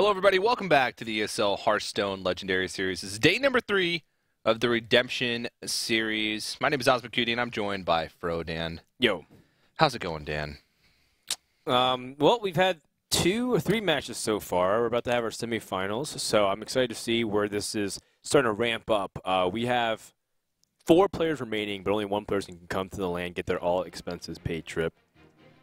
Hello, everybody. Welcome back to the ESL Hearthstone Legendary Series. This is day number three of the Redemption Series. My name is Osmocutie, and I'm joined by Frodan. Yo. How's it going, Dan? Um, well, we've had two or three matches so far. We're about to have our semifinals, so I'm excited to see where this is starting to ramp up. Uh, we have four players remaining, but only one person can come to the LAN, get their all expenses paid trip.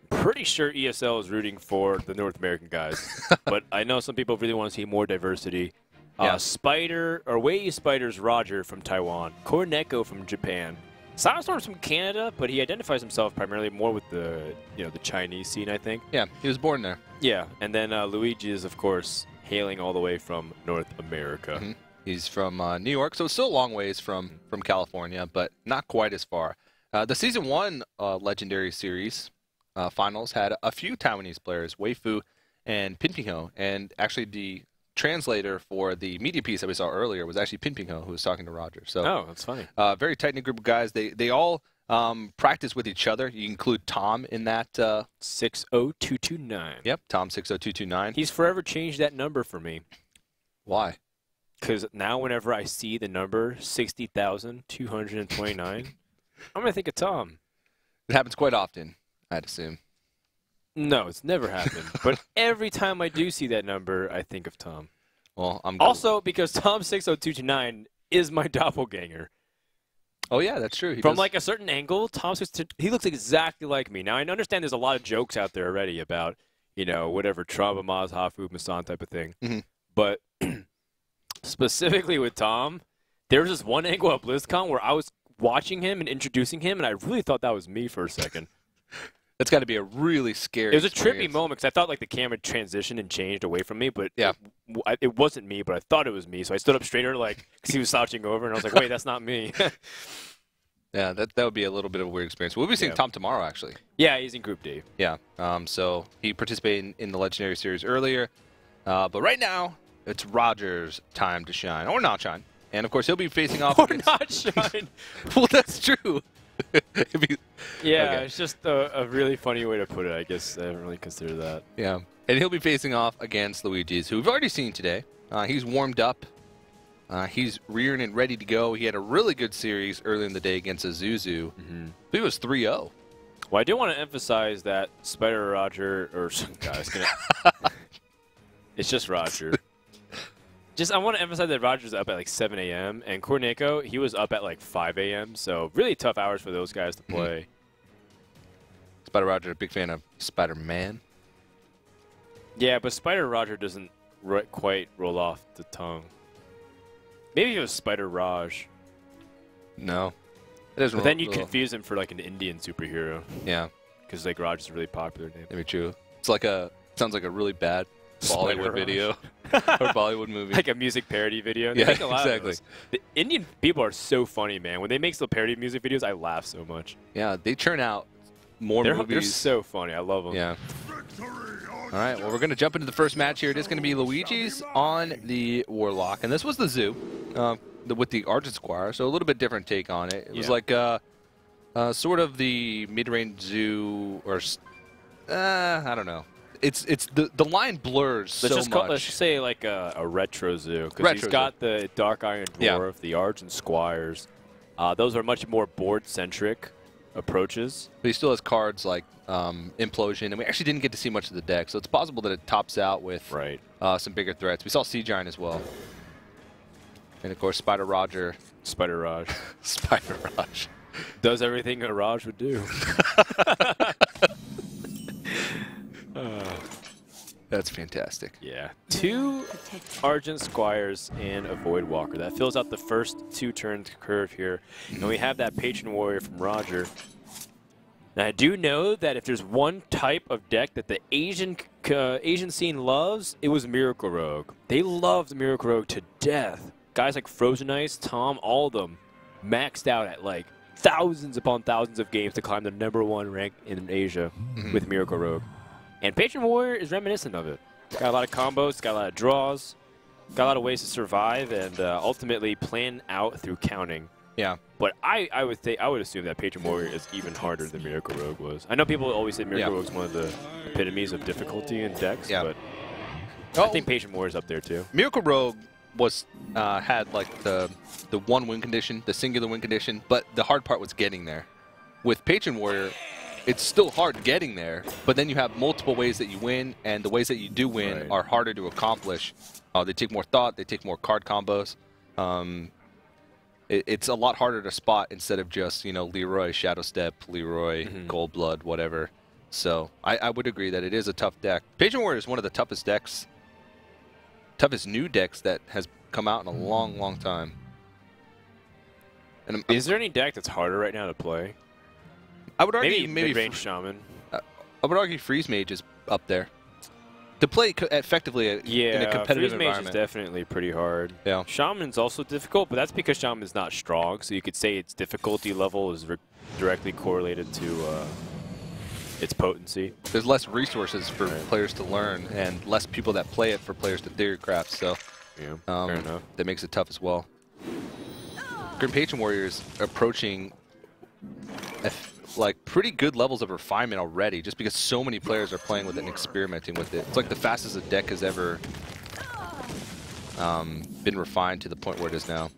Pretty sure ESL is rooting for the North American guys, but I know some people really want to see more diversity. Uh, Spider, or Way Spider's Roger from Taiwan, Korneko from Japan, Soundstorm's from Canada, but he identifies himself primarily more with the you know the Chinese scene, I think. Yeah, he was born there. Yeah, and then uh, Luigi is of course hailing all the way from North America. Mhm. He's from uh, New York, so still a long ways from, from California, but not quite as far. Uh, the Season 1 uh, Legendary Series uh, finals had a few Taiwanese players, Weifu and Pinpingho, and actually the translator for the media piece that we saw earlier was actually Pinpingho, who was talking to Roger. So Oh, that's funny. Uh, very tight knit group of guys. They they all um, practice with each other. You include Tom in that. Uh, Six zero two two nine. yep, Tom six zero two two nine. He's forever changed that number for me Why? because now whenever I see the number sixty thousand two hundred and twenty nine, I'm gonna think of Tom. It happens quite often. I'd assume. No, it's never happened. but every time I do see that number, I think of Tom. Well, I'm Also, because Tom six zero two two nine is my doppelganger. Oh yeah, that's true. He From does- like a certain angle, Tom six he looks exactly like me. Now I understand there's a lot of jokes out there already about you know whatever Trump, Maz, Hafu, Masan type of thing, Mhm. but specifically with Tom, there was this one angle at BlizzCon where I was watching him and introducing him, and I really thought that was me for a second. that's got to be a really scary. It was a trippy moment because I thought like the camera transitioned and changed away from me, but Yeah. it, I- it wasn't me. But I thought it was me, so I stood up straighter, like because he was slouching over, and I was like, "Wait, that's not me." Yeah, that that would be a little bit of a weird experience. We'll be seeing Yeah. Tom tomorrow, actually. yeah, he's in Group D. Yeah. Um. So he participated in, in the Legendary Series earlier, uh, but right now it's Roger's time to shine, or not shine. And of course, he'll be facing off. Or against- not shine. well, that's true. He- Yeah, Okay. it's just a, a really funny way to put it. I guess I haven't really considered that. Yeah. And he'll be facing off against Luigi's, who we've already seen today. Uh, he's warmed up. Uh, he's rearing and ready to go. He had a really good series early in the day against Azuzu. Mm-hmm. It was 3 0. Well, I do want to emphasize that Spider Roger, or some guys, gonna, it's just Roger. Just I want to emphasize that Roger's up at like 7 a.m. and Korneko he was up at like 5 a.m. So really tough hours for those guys to mm-hmm. play. Spider Roger, a big fan of Spider Man. Yeah, but Spider Roger doesn't quite roll off the tongue. Maybe it was Spider Raj, No. It doesn't but then you confuse him for like an Indian superhero Yeah, because like Raj is a really popular name. maybe true. It's like a, sounds like a really bad Bollywood video or Bollywood movie. like a music parody video. They Yeah, make a lot exactly. The Indian people are so funny, man. When they make the parody music videos, I laugh so much. yeah, they churn out more They're, they're so funny. I love them. Yeah. All right. Well, we're going to jump into the first match here. It is going to be Luigi's on the Warlock, and this was the Zoo uh, the, with the Argent Squire, so a little bit different take on it. It was like uh, uh, sort of the mid-range Zoo, or uh, I don't know. It's it's the the line blurs Let's so just much. call, let's just say like a, a retro zoo because he's zoo. got the Dark Iron Dwarf, Yeah. the Argent Squires. Uh, those are much more board centric approaches. but he still has cards like um, Implosion, and we actually didn't get to see much of the deck, so it's possible that it tops out with Right. uh, some bigger threats. We saw Sea Giant as well, and of course Spider Roger, Spider Raj Spider Raj. does everything a Raj would do. That's fantastic. Yeah. Two Argent Squires and a Void Walker. That fills out the first two turns curve here. And we have that Patron Warrior from Roger. Now, I do know that if there's one type of deck that the Asian uh, Asian scene loves, it was Miracle Rogue. They loved Miracle Rogue to death. Guys like Frozen Ice, Tom, all of them maxed out at like thousands upon thousands of games to climb the number one rank in Asia with Miracle Rogue. And Patron Warrior is reminiscent of it. Got a lot of combos, got a lot of draws, got a lot of ways to survive, and uh, ultimately plan out through counting. Yeah. But I, I would think I would assume that Patron Warrior is even harder than Miracle Rogue was. I know people always say Miracle Yeah. Rogue is one of the epitomes of difficulty in decks, Yeah. but Oh. I think Patron Warrior is up there too. Miracle Rogue was uh, had like the the one win condition, the singular win condition, but the hard part was getting there. With Patron Warrior, it's still hard getting there, but then you have multiple ways that you win, and the ways that you do win right. are harder to accomplish. Uh, they take more thought, they take more card combos. Um, it, it's a lot harder to spot instead of just you know Leeroy Shadow Step, Leeroy mm -hmm. Cold Blood, whatever. So I, I, would agree that it is a tough deck. Patron Warrior is one of the toughest decks, toughest new decks that has come out in a long, long time. And I'm, is there any deck that's harder right now to play? I would argue maybe, maybe range shaman. Uh, I would argue freeze mage is up there to play effectively yeah, in a competitive freeze environment. mage is definitely pretty hard. Yeah, shaman's also difficult, but that's because shaman's not strong. So you could say its difficulty level is directly correlated to uh, its potency. There's less resources for right. players to learn, and less people that play it for players to theory craft. So yeah, um, fair enough. That makes it tough as well. Grim Patron Warriors approaching like pretty good levels of refinement already, just because so many players are playing with it and experimenting with it. It's like the fastest a deck has ever um, been refined to the point where it is now.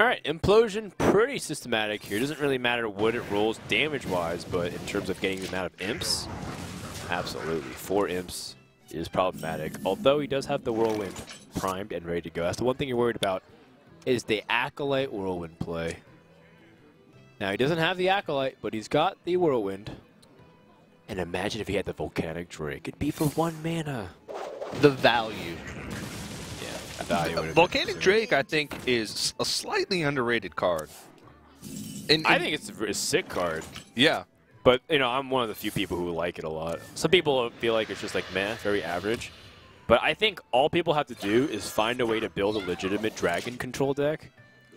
All right, Implosion, pretty systematic here. Doesn't really matter what it rolls damage-wise, but in terms of getting the amount of imps, absolutely. Four imps is problematic, although he does have the Whirlwind primed and ready to go. That's the one thing you're worried about is the Acolyte Whirlwind play. Now, he doesn't have the Acolyte, but he's got the Whirlwind. And imagine if he had the Volcanic Drake. It'd be for one mana. The value. Yeah, value. Volcanic Drake, I think, is a slightly underrated card. In, in I think it's a, a sick card. Yeah. But, you know, I'm one of the few people who like it a lot. Some people feel like it's just like, meh, very average. But I think all people have to do is find a way to build a legitimate dragon control deck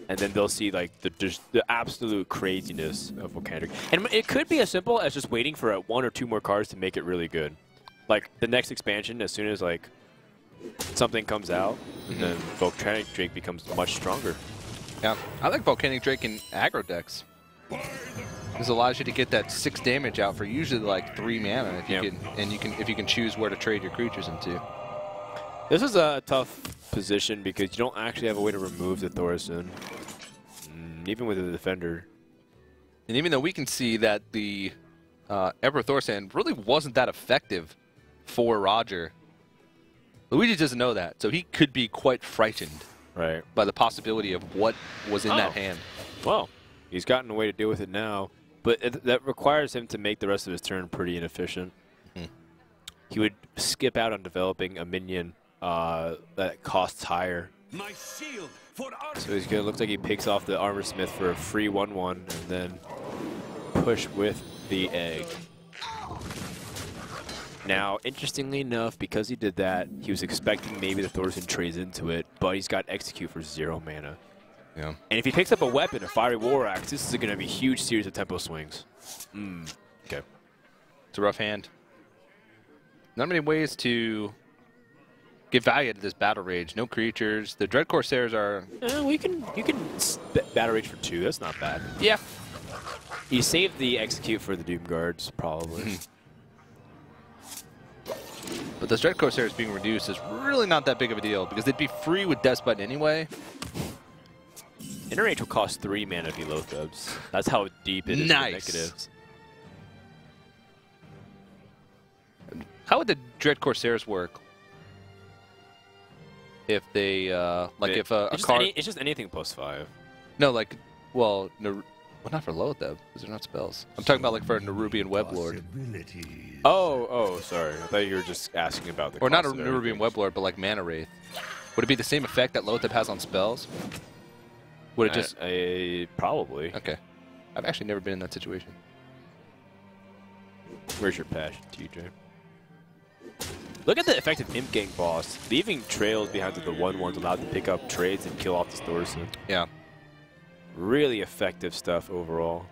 and then they'll see like the just the absolute craziness of Volcanic. And it could be as simple as just waiting for a, one or two more cards to make it really good. Like the next expansion, as soon as like something comes out, mm -hmm. then Volcanic Drake becomes much stronger. Yeah, I like Volcanic Drake in aggro decks. This allows you to get that six damage out for usually like three mana if you yep. can, and you can if you can choose where to trade your creatures into. This is a tough position because you don't actually have a way to remove the Thaurissan, mm, even with the defender. And even though we can see that the uh, Emperor Thaurissan really wasn't that effective for Roger, Luigi doesn't know that, so he could be quite frightened right. by the possibility of what was in oh. that hand. Well, he's gotten a way to deal with it now, but it, that requires him to make the rest of his turn pretty inefficient. Mm -hmm. He would skip out on developing a minion uh, that costs higher. So he's gonna look like he picks off the armor smith for a free 1-1 and then push with the egg. Now, interestingly enough, because he did that, he was expecting maybe the Thaurissan trades into it, but he's got execute for zero mana. Yeah. And if he picks up a weapon, a fiery war axe, this is going to be a huge series of tempo swings. Mm. Okay. It's a rough hand. Not many ways to give value to this battle rage. No creatures. The Dread Corsairs are. Uh, we can you can battle rage for two. That's not bad. Yeah. You save the execute for the Doom Guards probably. But the Dread Corsairs being reduced is really not that big of a deal because they'd be free with Death Button anyway. Inner Rage will cost three mana if you Loathebs. That's how deep it is nice. How would the Dread Corsairs work? If they uh, like it, if a, a card. Any, it's just anything plus five. No, like well, no, well not for Loatheb because they're not spells. I'm talking about like for a Nerubian Weblord. Oh, oh, sorry. I thought you were just asking about the. Or not a Nerubian Weblord, but like Mana Wraith. Would it be the same effect that Loatheb has on spells? Would it just? I, probably. Okay. I've actually never been in that situation. Where's your passion, TJ? Look at the effective Imp Gang boss, leaving trails behind to the 1-1s allowed to pick up trades and kill off the Thaurissan. Yeah. Really effective stuff overall.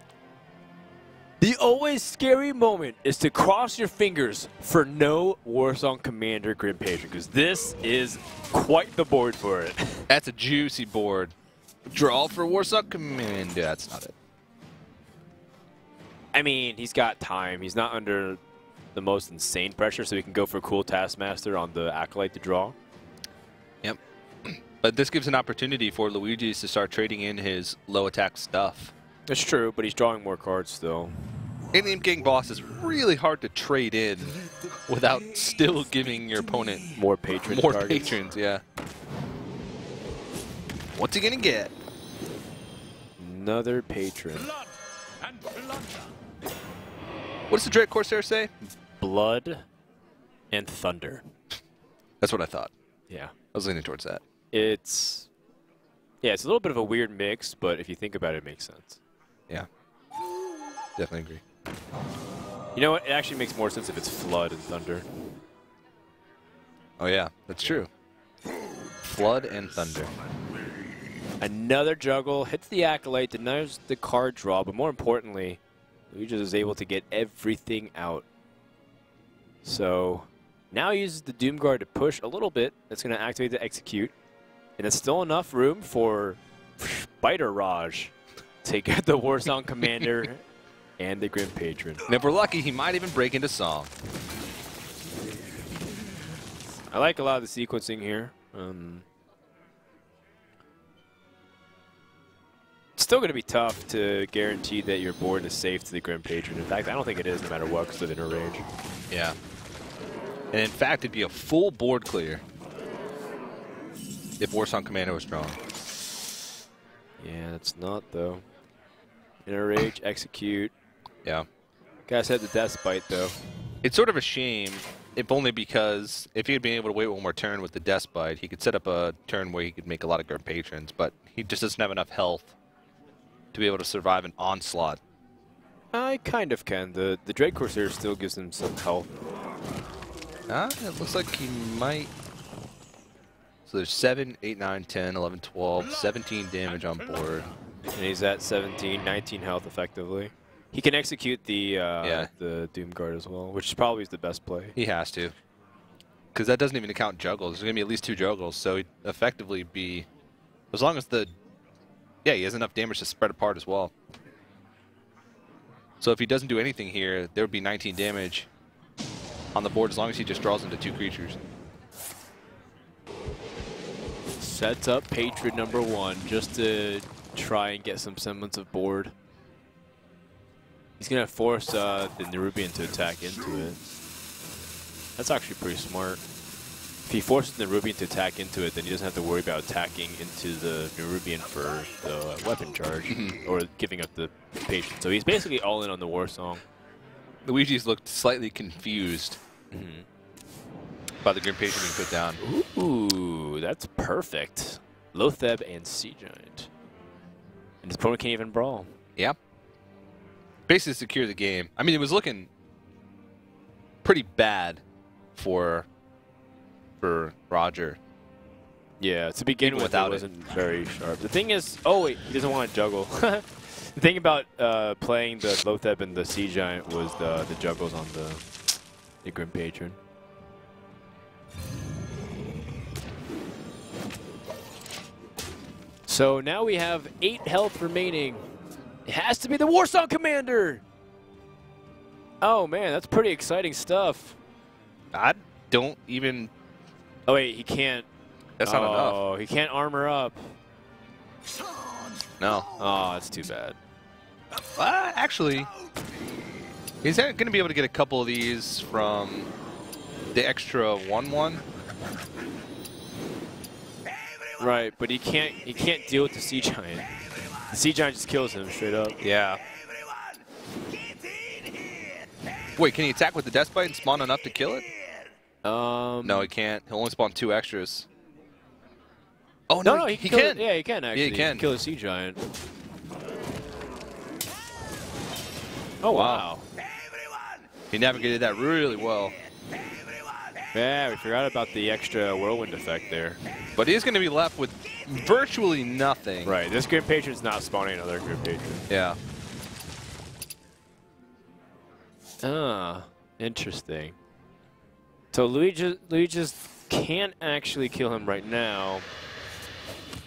The always scary moment is to cross your fingers for no Warsong Commander Grim Patron, because this is quite the board for it. That's a juicy board. Draw for Warsong Commander. That's not it. I mean, he's got time. He's not under the most insane pressure, so he can go for a Cruel Taskmaster on the Acolyte to draw. Yep. But this gives an opportunity for Luigi's to start trading in his low attack stuff. That's true, but he's drawing more cards still. Alien Gang Boss is really hard to trade in without still giving your opponent more patrons. more targets. patrons. Yeah. What's he gonna get? Another patron. What does the Dread Corsair say? Blood and thunder. That's what I thought. Yeah. I was leaning towards that. It's yeah, it's a little bit of a weird mix, but if you think about it, it makes sense. Yeah. Definitely agree. You know what? It actually makes more sense if it's flood and thunder. Oh yeah, that's true. Flood and Thunder. Another juggle hits the acolyte, denies the card draw, but more importantly, Luigi is able to get everything out. So now he uses the Doom Guard to push a little bit. That's going to activate the execute, and it's still enough room for Spider Raj to get the Warsong Commander and the Grim Patron. And if we're lucky, he might even break into song. I like a lot of the sequencing here. Um, it's still going to be tough to guarantee that your board is safe to the Grim Patron. In fact, I don't think it is no matter what because of inner rage. Yeah. And in fact, it'd be a full board clear if Warsong Commander was drawn. Yeah, it's not though. Inner rage, execute. Yeah. Guys had the death bite though. It's sort of a shame, if only because if he had been able to wait one more turn with the Death Bite, he could set up a turn where he could make a lot of good patrons, but he just doesn't have enough health to be able to survive an onslaught. I kind of can. The the Dread Corsair still gives him some health. Ah, it looks like he might. So there's 7, 8, 9, 10, 11, 12, 17 damage on board. And he's at 17, 19 health effectively. He can execute the uh, Yeah. the Doom Guard as well, which is probably is the best play. He has to. Because that doesn't even count juggles. There's going to be at least two juggles, so he'd effectively be. As long as the. Yeah, he has enough damage to spread apart as well. So if he doesn't do anything here, there would be 19 damage on the board as long as he just draws into two creatures. Sets up Patron number one just to try and get some semblance of board. He's going to force uh, the Nerubian to attack into it. That's actually pretty smart. If he forces the Nerubian to attack into it, then he doesn't have to worry about attacking into the Nerubian for the weapon charge or giving up the patient. So he's basically all in on the War Song. Luigi's looked slightly confused by the Grim Patron being put down. Ooh, that's perfect. Loatheb and Sea Giant. And his opponent can't even brawl. Yeah. Basically secure the game. I mean, it was looking pretty bad for for Roger. Yeah, to begin Even with, without it it. wasn't very sharp. The thing is, oh wait, he doesn't want to juggle. the thing about uh, playing the Loatheb and the Sea Giant was the the juggles on the the Grim Patron. So now we have eight health remaining. It has to be the Warsong Commander. Oh man, that's pretty exciting stuff. I don't even. Oh wait, he can't. That's not enough. oh, he can't armor up. No. Oh, that's too bad. Uh, actually, he's going to be able to get a couple of these from the extra one-one. Right, but he can't. He can't deal with the sea giant. The sea giant just kills him straight up. Yeah. Wait, can he attack with the death bite and spawn enough to kill it? Um, No, he can't. He'll only spawn two extras. Oh no, no, he, he can. can. Kill, yeah, he can actually. he can. kill the sea giant. Oh wow. He navigated that really well. Yeah, we forgot about the extra whirlwind effect there. But he's going to be left with virtually nothing. Right, this Grim Patron's not spawning another Grim Patron. Yeah. Ah, interesting. So Luigi, Luigi just can't actually kill him right now.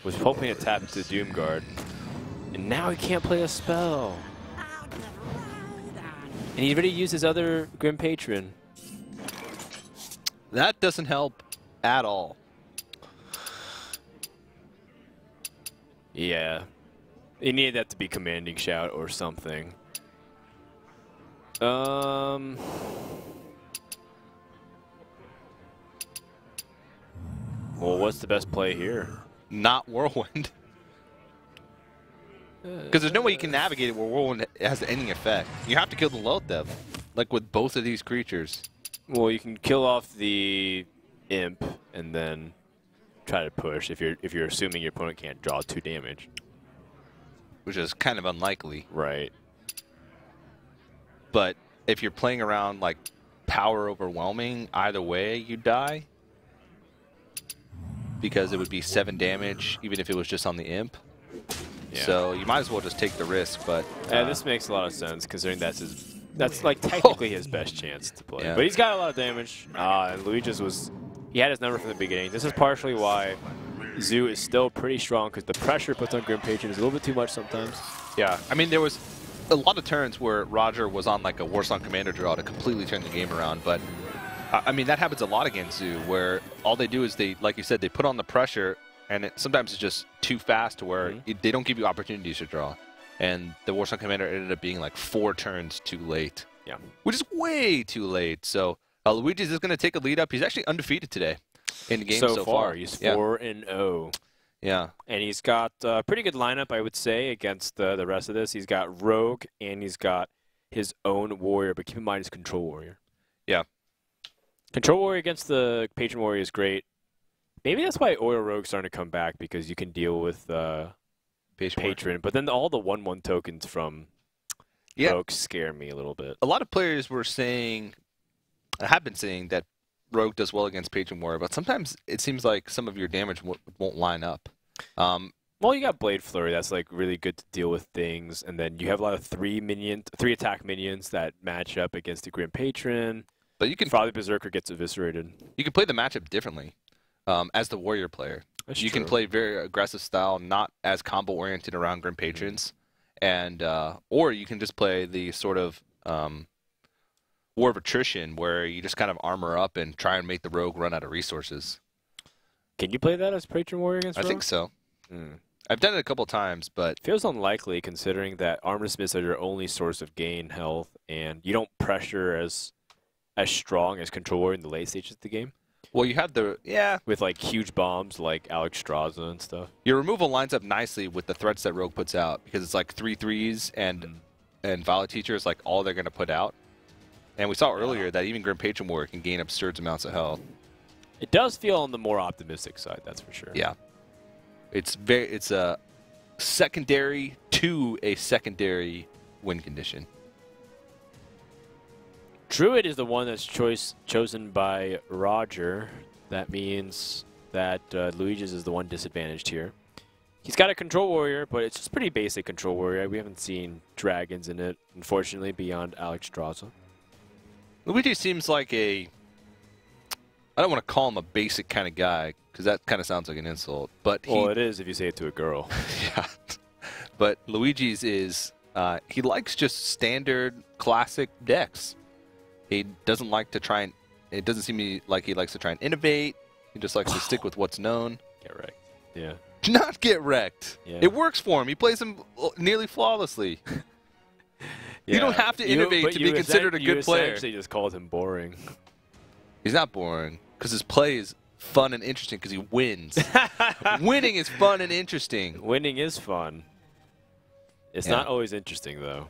Was hoping to tap into Doom Guard. And now he can't play a spell. And he already used his other Grim Patron. That doesn't help at all. Yeah. He needed that to be commanding shout or something. Um. Well, what's the best play here? Not Whirlwind. Because there's no way you can navigate it where Whirlwind has any effect. You have to kill the Loatheb, like with both of these creatures. Well, you can kill off the imp and then try to push if you're if you're assuming your opponent can't draw two damage. Which is kind of unlikely. Right. But if you're playing around like power overwhelming, either way you die. Because it would be seven damage even if it was just on the imp. Yeah. So you might as well just take the risk, but Yeah, uh, this makes a lot of sense considering that's his that's like technically his best chance to play. Yeah. But he's got a lot of damage. Uh, and Luigi's was he had his number from the beginning. This is partially why Zoo is still pretty strong because the pressure puts on Grim Patron is a little bit too much sometimes. Yeah, I mean, there was a lot of turns where Roger was on like a Warsong Commander draw to completely turn the game around, but uh, I mean, that happens a lot against Zoo, where all they do is they, like you said, they put on the pressure, and it, sometimes it's just too fast to where Mhm. it, they don't give you opportunities to draw. And the Warsong Commander ended up being like four turns too late, Yeah. which is way too late. So uh, Luigi's is going to take a lead up. He's actually undefeated today in the game so, so, far, he's yeah. four and zero. Yeah. And he's got a pretty good lineup, I would say, against uh, the rest of this. He's got Rogue and he's got his own Warrior, but keep in mind he's Control Warrior. Yeah. Control Warrior against the Patron Warrior is great. Maybe that's why Oil Rogue's starting to come back because you can deal with uh, Warrior. Patron. But then all the 1 1 tokens from Yeah. Rogue scare me a little bit. a lot of players were saying, I have been saying that Rogue does well against Patron Warrior, but sometimes it seems like some of your damage w- won't line up. Um, Well, you got Blade Flurry. That's like really good to deal with things, and then you have a lot of three minion, three attack minions that match up against the Grim Patron. but you can Frothy Berserker gets eviscerated. you can play the matchup differently um, as the Warrior player. That's you can play very aggressive style, not as combo oriented around Grim Patrons, and uh, or you can just play the sort of um, War of Attrition where you just kind of armor up and try and make the Rogue run out of resources. Can you play that as Patron Warrior against I Rogue? think so. Hmm. I've done it a couple times, but Feels unlikely considering that Armor Smiths are your only source of gain health, and you don't pressure as as strong as Control Warrior in the late stages of the game well, you have the yeah with like huge bombs like Alexstrasza and stuff. Your removal lines up nicely with the threats that Rogue puts out because it's like three threes and mm-hmm. and Violet Teacher is like all they're going to put out. And we saw earlier that even Grim Patron Warrior can gain absurd amounts of health. It does feel on the more optimistic side, that's for sure. Yeah, it's very it's a secondary to a secondary win condition. Druid is the one that's choice chosen by Roger. That means that uh, Luigi's is the one disadvantaged here. He's got a control warrior, but it's just pretty basic control warrior. We haven't seen dragons in it, unfortunately, beyond Alexstrasza. Luigi seems like a I don't want to call him a basic kind of guy because that kind of sounds like an insult, but he Well, it is if you say it to a girl. Yeah. But Luigi's is uh, he likes just standard classic decks. He doesn't like to try and it doesn't seem like he likes to try and innovate. He just likes to stick with what's known. Get wrecked. Yeah. Not get wrecked. Yeah. It works for him. He plays him uh, nearly flawlessly. You don't have to innovate but to be considered a good player. You essentially just called him boring. He's not boring because his play is fun and interesting because he wins. Winning is fun and interesting. Winning is fun. It's Yeah. not always interesting, though.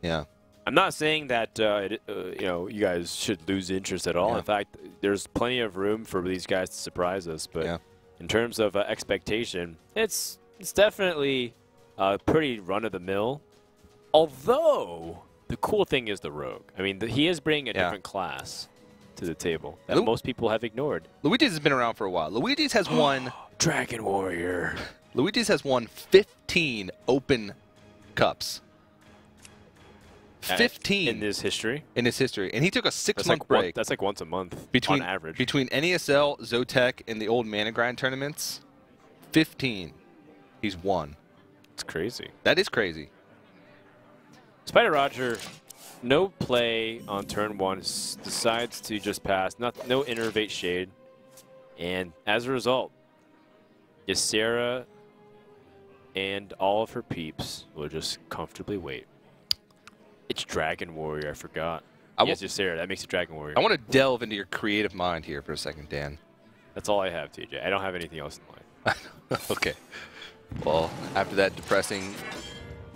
Yeah. I'm not saying that uh, it, uh, you know you guys should lose interest at all. Yeah. In fact, there's plenty of room for these guys to surprise us. But Yeah. in terms of uh, expectation, it's it's definitely uh, pretty run of the mill. Although the cool thing is the rogue. I mean, the, he is bringing a Yeah. different class to the table that Lu- most people have ignored. Luigi's has been around for a while. Luigi's has won Dragon Warrior. Luigi's has won 15 open cups. At- 15 in this history. in his history. And he took a six-month like one- break that's like once a month between, on average. between NESL, Zotac, and the old Mana Grind tournaments. 15. He's won. it's crazy. That is crazy. Spider Roger no play on turn one, decides to just pass. Not, no innervate shade. And as a result, Ysera and all of her peeps will just comfortably wait. It's Dragon Warrior, I forgot. I yes, Ysera, that makes it Dragon Warrior. I want to delve into your creative mind here for a second, Dan. That's all I have, TJ. I don't have anything else in mind. okay. Well, after that depressing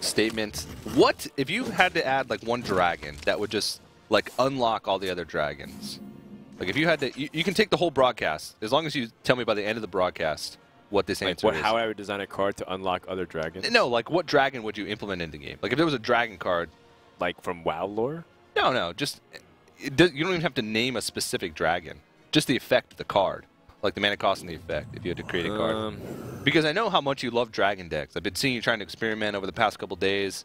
statement, what if you had to add like one dragon that would just like unlock all the other dragons? Like if you had to, you, you can take the whole broadcast as long as you tell me by the end of the broadcast what this Like answer what, is. how I would design a card to unlock other dragons? no, like what dragon would you implement in the game? Like if there was a dragon card. Like from WoW lore? No, no, just it does, you don't even have to name a specific dragon. Just the effect of the card, like the mana cost and the effect. If you had to create a card. Um, Because I know how much you love dragon decks. I've been seeing you trying to experiment over the past couple days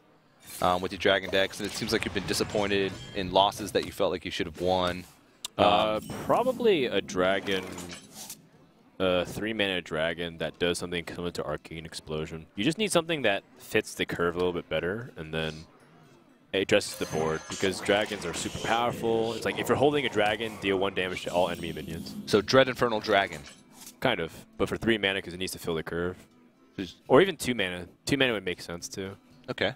um, with your dragon decks, and it seems like you've been disappointed in losses that you felt like you should have won. Uh, probably a dragon, a three mana dragon that does something similar to Arcane Explosion. You just need something that fits the curve a little bit better, and then it addresses the board because dragons are super powerful. It's like if you're holding a dragon, deal one damage to all enemy minions. So Dread Infernal Dragon. Kind of, but for three mana because it needs to fill the curve, or even two mana. Two mana would make sense too. Okay.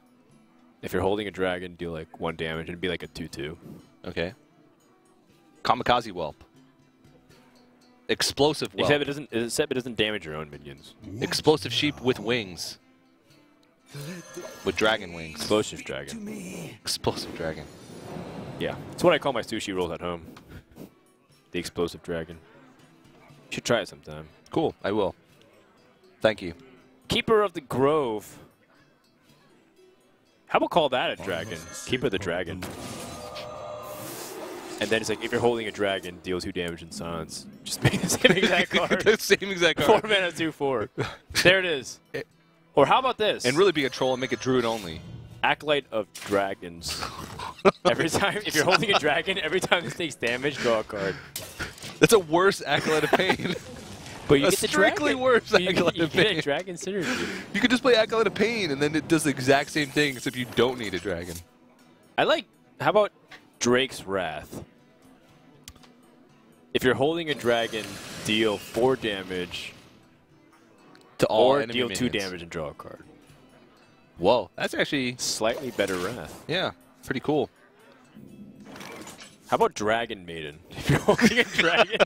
If you're holding a dragon, deal like one damage, and it'd be like a two-two. Okay. Kamikaze Whelp. Explosive Whelp. Except it doesn't. Except it doesn't damage your own minions. Explosive Sheep with wings. With dragon wings. Explosive dragon. Explosive Dragon. Yeah, it's what I call my sushi rolls at home. The explosive dragon. Should try it sometime. Cool. I will. Thank you. Keeper of the Grove. How about call that a dragon? Keeper of the Dragon. And then it's like, if you're holding a dragon, deal two damage in silence. Just make the same exact card. the same exact card. Four mana, two, four. There it is. Or how about this? And really be a troll and make it druid only. Acolyte of Dragons. every time, if you're holding a dragon, every time this takes damage, draw a card. That's a worse acolyte of pain. But you A get the strictly dragon. worse you, Acolyte you of get Pain. a dragon synergy. You could just play Acolyte of Pain, and then it does the exact same thing, except you don't need a dragon. I like. How about Drake's Wrath? If you're holding a dragon, deal four damage, To all or enemy deal two damage and draw a card. Whoa, that's actually Slightly better Wrath. yeah, pretty cool. How about Dragon Maiden? If you're holding a dragon,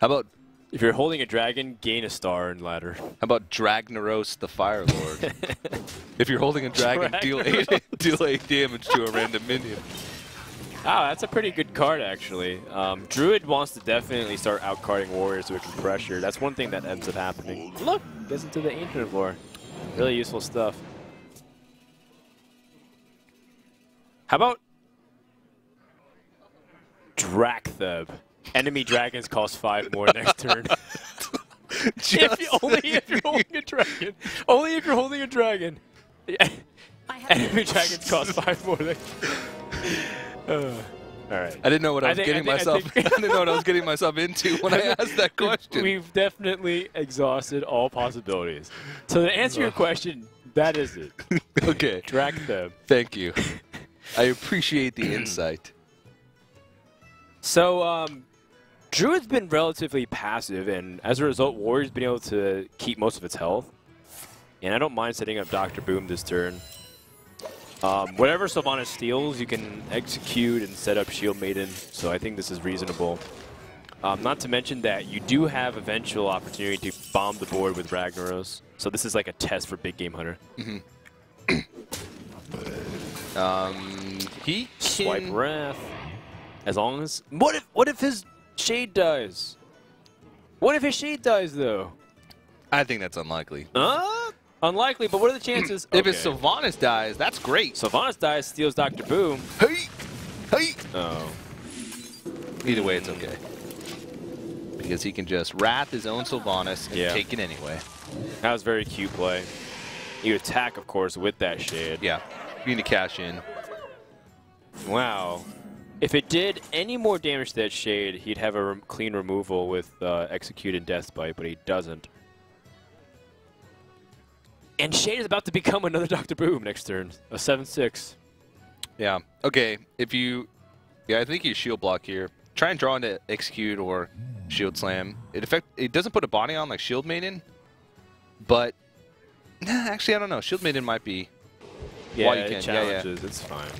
How about if you're holding a dragon, gain a star and ladder. how about Dragnaros the Fire Lord? if you're holding a dragon, deal eight deal eight damage to a random minion. Ah, that's a pretty good card actually. Um, Druid wants to definitely start outcarding warriors so it can pressure. That's one thing that ends up happening. Look, gets into the ancient of lore. Really useful stuff. How about Draktheb? Enemy dragons cost five more next turn. if you, only if you're holding a dragon. Only if you're holding a dragon. Enemy dragons cost five more next turn. Uh, all right. I didn't know what I I was think- getting I I myself. I, think- didn't know what I was getting myself into when I asked that question. We've definitely exhausted all possibilities. So to answer your question, that is it. okay, Draktheb. thank you. I appreciate the insight. So, um, Druid's been relatively passive, and as a result, Warrior's been able to keep most of its health. And I don't mind setting up Dr. Boom this turn. Um, whatever Sylvanas steals, you can execute and set up Shield Maiden, so I think this is reasonable. Um, not to mention that you do have eventual opportunity to bomb the board with Ragnaros, so this is like a test for Big Game Hunter. Um, he Swipe. Wrath. As long as what if what if his shade dies? What if his shade dies though? I think that's unlikely. Uh, unlikely, but what are the chances? If Okay. Sylvanas dies, that's great. Sylvanas dies, steals Doctor Boom. Hey, hey. Oh, Either way, it's okay. Because he can just wrath his own Sylvanas and Yeah. take it anyway. that was very cute play. You attack, of course, with that shade. Yeah, you need to cash in. Wow. If it did any more damage to that shade, he'd have a rem- clean removal with uh, Execute and Death Bite, but he doesn't. And Shade is about to become another Dr. Boom next turn. A 7-6. Yeah. Okay. If you, yeah, I think you shield block here. Try and draw into execute or shield slam. It affect. It doesn't put a body on like shield maiden, but nah, actually I don't know. Shield maiden might be. Yeah, While you it can, yeah, yeah. challenges. It's fine.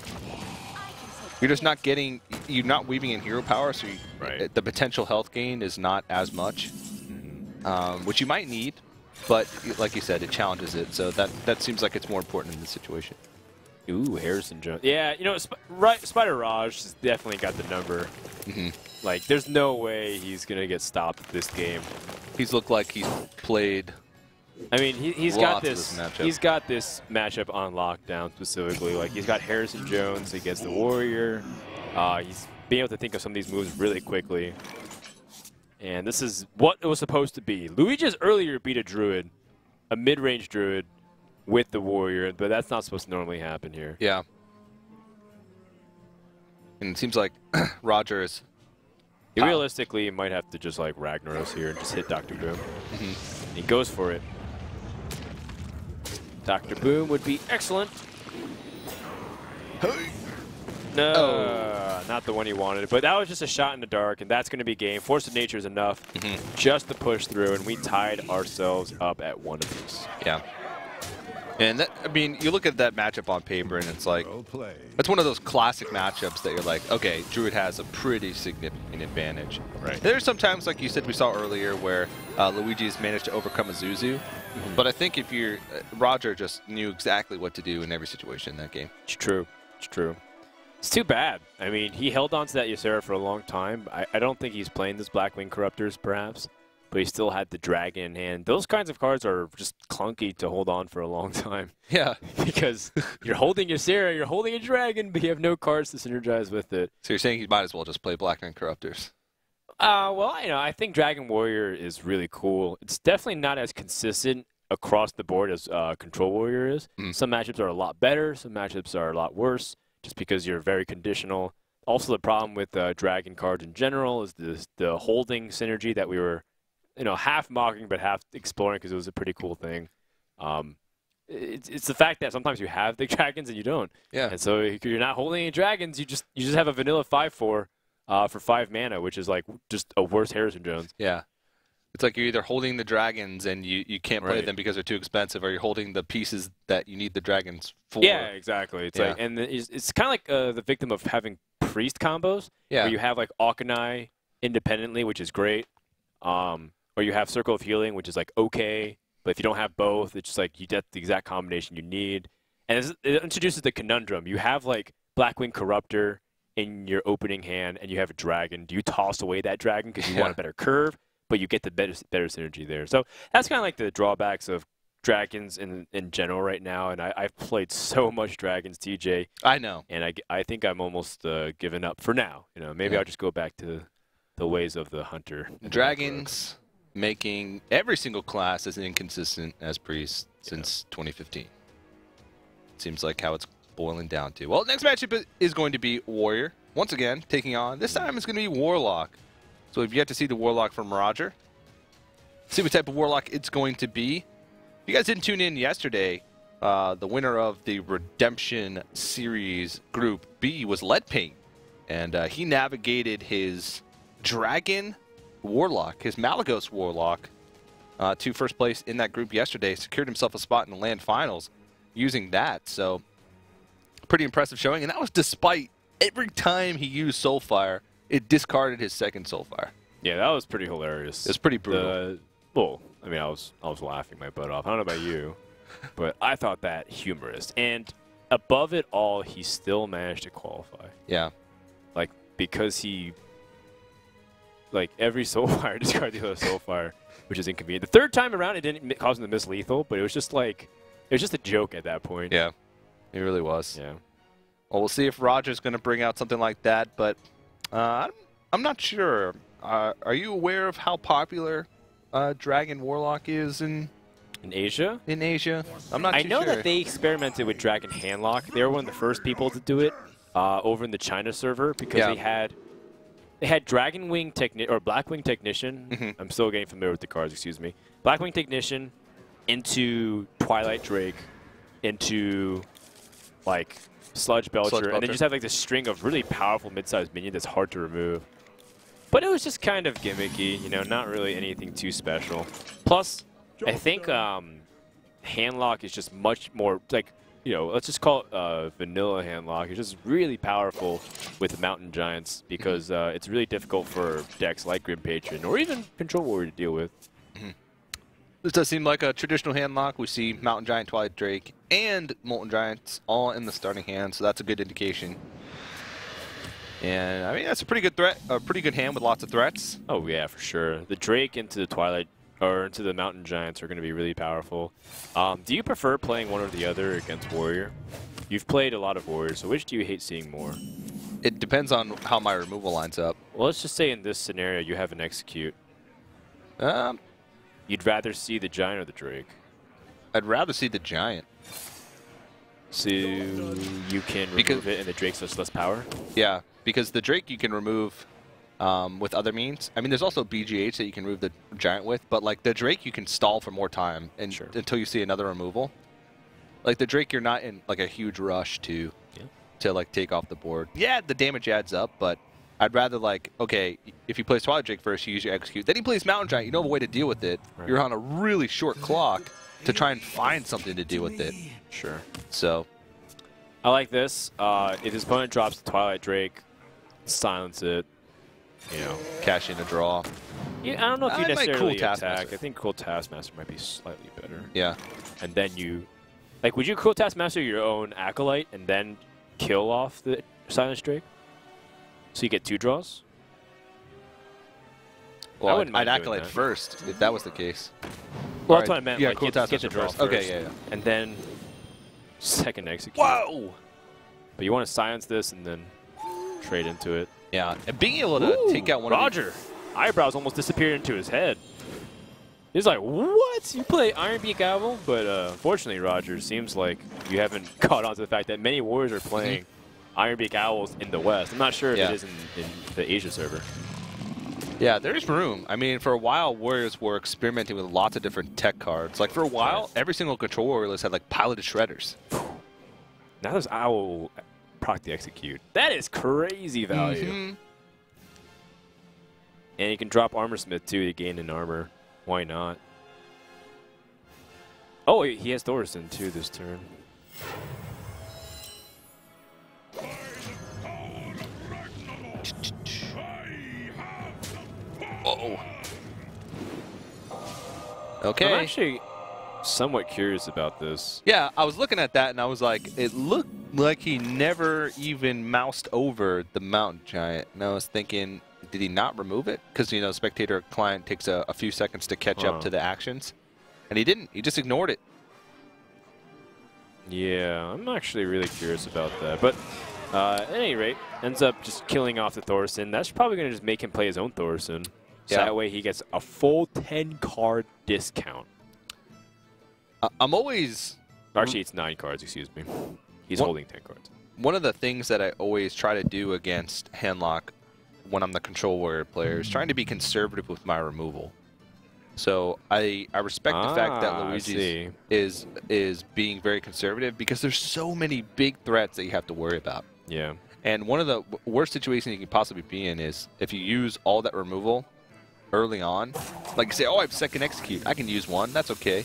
You're just not getting. You're not weaving in hero power, so you, Right. the potential health gain is not as much, um, which you might need. But like you said, it challenges it, so that that seems like it's more important in this situation. Ooh, Harrison Jones. Yeah, you know, Sp right, Spider Raj has definitely got the number. Mhm. Like, there's no way he's gonna get stopped this game. He's looked like he's played. I mean, he, he's got this. this he's got this matchup on lockdown specifically. Like, he's got Harrison Jones against the Warrior. Uh, he's being able to think of some of these moves really quickly. And this is what it was supposed to be. Luigi's earlier beat a Druid, a mid-range Druid, with the Warrior, but that's not supposed to normally happen here. Yeah. And it seems like Roger is. He Wow. realistically might have to just like Ragnaros here and just hit Dr. Boom. Mm-hmm. He goes for it. Dr. Boom would be excellent. No, Oh. not the one he wanted. But that was just a shot in the dark, and that's going to be game. Force of nature is enough Mhm. just to push through, and we tied ourselves up at one of these. Yeah. And that, I mean, you look at that matchup on paper, and it's like Well played. it's one of those classic matchups that you're like, okay, Druid has a pretty significant advantage. Right. There's sometimes, like you said, we saw earlier, where uh, Luigi's managed to overcome a Zuzu. But I think if you're uh, Roger, just knew exactly what to do in every situation in that game. It's true. It's true. It's too bad. I mean, he held on to that Ysera for a long time. I, I don't think he's playing this Blackwing Corruptors, perhaps, but he still had the Dragon in hand. Those kinds of cards are just clunky to hold on for a long time Yeah. because you're holding your Ysera, you're holding a Dragon, but you have no cards to synergize with it. So you're saying he might as well just play Blackwing Corruptors. Uh, well, you know, I think Dragon Warrior is really cool. It's definitely not as consistent across the board as uh, Control Warrior is. Mm. Some matchups are a lot better. Some matchups are a lot worse, just because you're very conditional. Also, the problem with uh, Dragon cards in general is the the holding synergy that we were, you know, half mocking but half exploring because it was a pretty cool thing. Um, it's, it's the fact that sometimes you have the dragons and you don't. Yeah. And so if you're not holding any dragons, you just you just have a vanilla five four uh, for five mana, which is like just a worse Harrison Jones. Yeah. It's like you're either holding the dragons and you, you can't play Right. them because they're too expensive, or you're holding the pieces that you need the dragons for. Yeah, exactly. It's Yeah. like and it's, it's kind of like uh, the victim of having priest combos, Yeah. where you have like Auchenai independently, which is great, um, or you have Circle of Healing, which is like okay, but if you don't have both, it's just like you get the exact combination you need. And it introduces the conundrum. You have like Blackwing Corruptor in your opening hand, and you have a dragon. Do you toss away that dragon because you Yeah. want a better curve, but you get the better better synergy there? So that's kind of like the drawbacks of dragons in in general right now. And I, I've played so much dragons, TJ, I know. and I, I think I'm almost uh, given up for now. You know, maybe Yeah. I'll just go back to the ways of the hunter. and the Dragons making every single class as inconsistent as priests since 2015. Seems like how it's boiling down to. Well, next matchup is going to be Warrior. Once again, taking on, this time it's going to be Warlock. So we've yet to see the Warlock from Roger. See what type of Warlock it's going to be. If you guys didn't tune in yesterday, uh, the winner of the Redemption Series Group B was Lead Paint. And uh, he navigated his Dragon Warlock, his Malygos Warlock, uh, to first place in that group yesterday. Secured himself a spot in the LAN finals using that. So, pretty impressive showing. And that was despite every time he used Soulfire, it discarded his second Soulfire. Yeah, that was pretty hilarious. It's pretty brutal. The, well, I mean, I was I was laughing my butt off. I don't know about you, but I thought that humorous. And above it all, he still managed to qualify. yeah. like because he like every soulfire discarded the other soulfire, which is inconvenient. The third time around, it didn't cause him to miss lethal, but it was just like it was just a joke at that point. Yeah. It really was. Yeah. Well, we'll see if Roger's going to bring out something like that, but I'm, I'm not sure. Uh, are you aware of how popular uh, Dragon Warlock is in, In Asia, in Asia? I'm not I know sure. that they experimented with Dragon Handlock. They were one of the first people to do it uh, over in the China server because Yeah. they had they had Dragon Wing Techni- or Blackwing Technician. Mhm. I'm still getting familiar with the cards. Excuse me. Blackwing Technician into Twilight Drake into like Sludge Belcher, Sludge and then Belcher. just have like this string of really powerful mid-sized minion that's hard to remove. But it was just kind of gimmicky, you know, not really anything too special. Plus, I think um, Handlock is just much more like you know, let's just call it uh, vanilla handlock. It's just really powerful with Mountain Giants because uh, it's really difficult for decks like Grim Patron or even Control Warrior to deal with. This does seem like a traditional hand lock. We see Mountain Giant, Twilight Drake, and Molten Giants all in the starting hand, so that's a good indication. And I mean that's a pretty good threat, a pretty good hand with lots of threats. Oh yeah, for sure. The Drake into the Twilight or into the Mountain Giants are going to be really powerful. Um, do you prefer playing one or the other against Warrior? You've played a lot of Warriors, so which do you hate seeing more? It depends on how my removal lines up. Well, let's just say in this scenario you have an Execute. Um, You'd rather see the Giant or the Drake. I'd rather see the Giant. So you can remove Because- it and the Drake's has less power? Yeah, because the Drake you can remove um, with other means. I mean, there's also BGH that you can remove the Giant with, but like the Drake you can stall for more time and Sure. until you see another removal. Like the Drake, you're not in like a huge rush to Yeah. to like take off the board. Yeah, the damage adds up, but I'd rather like okay, if he plays Twilight Drake first, you use your execute. Then he plays Mountain Giant. You know have a way to deal with it. Right. You're on a really short clock to try and find something to do with it. Sure. So I like this. Uh, if his opponent drops the Twilight Drake, silence it. You know, cash in a draw. yeah, I don't know if you I might necessarily cool attack. Taskmaster. I think Cruel Taskmaster might be slightly better. Yeah. And then you, like, would you Cruel Taskmaster your own Acolyte and then kill off the Silence Drake? So you get two draws? Well, I'd, wouldn't I'd doing acolyte that. first if that was the case. Well, Alright, that's what I meant. yeah, like, Cool get, get the draws first. first. Okay, yeah, yeah. And then second execute. Whoa! But you want to silence this and then trade into it. Yeah, and being able to take out one Roger. Eyebrows almost disappeared into his head. He's like, what? You play Ironbeak Owl? But uh, unfortunately, Roger, seems like you haven't caught on to the fact that many Warriors are playing Ironbeak Owls in the West. I'm not sure if. Yeah. it is in, in the Asia server. yeah, there's room. I mean, for a while, Warriors were experimenting with lots of different tech cards. Like for a while, every single control warrior list had like piloted shredders. Now there's Owl proc the execute. That is crazy value. Mhm. And you can drop Armor Smith too to gain an armor. Why not? Oh, he he has Thaurissan too this turn. Oh. Okay. I'm actually somewhat curious about this. Yeah, I was looking at that and I was like, it looked like he never even moused over the mountain giant. And I was thinking, did he not remove it? Because, you know, spectator client takes a, a few seconds to catch Huh. up to the actions. And he didn't. He just ignored it. Yeah, I'm actually really curious about that. But uh, at any rate, ends up just killing off the Thaurissan. That's probably going to just make him play his own Thaurissan. So Yeah. that way he gets a full 10 card discount. I'm always Actually, it's 9 cards, excuse me. He's What- holding 10 cards. one of the things that I always try to do against Handlock when I'm the control warrior player is trying to be conservative with my removal. So I I respect the fact that Ah, Luigi is is being very conservative because there's so many big threats that you have to worry about. Yeah. And one of the worst situations you can possibly be in is if you use all that removal early on. Like you say, oh, I have second execute. I can use one. That's okay.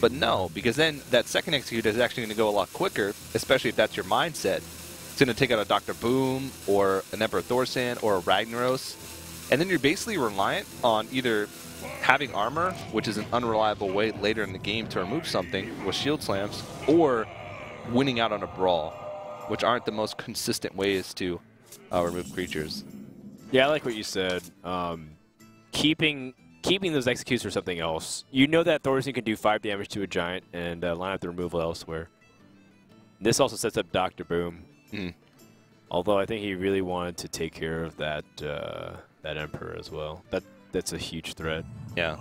But no, because then that second execute is actually going to go a lot quicker, especially if that's your mindset. It's going to take out a Dr. Boom or an Emperor Thaurissan or a Ragnaros. And then you're basically reliant on either having armor, which is an unreliable way later in the game to remove something with shield slams, or winning out on a brawl, which aren't the most consistent ways to uh, remove creatures. Yeah, I like what you said. Um, keeping keeping those executes for something else. You know that Thaurissan can do 5 damage to a giant and uh, line up the removal elsewhere. This also sets up Dr. Boom. Mhm. Although I think he really wanted to take care of that uh, that Emperor as well. That That's a huge threat. Yeah.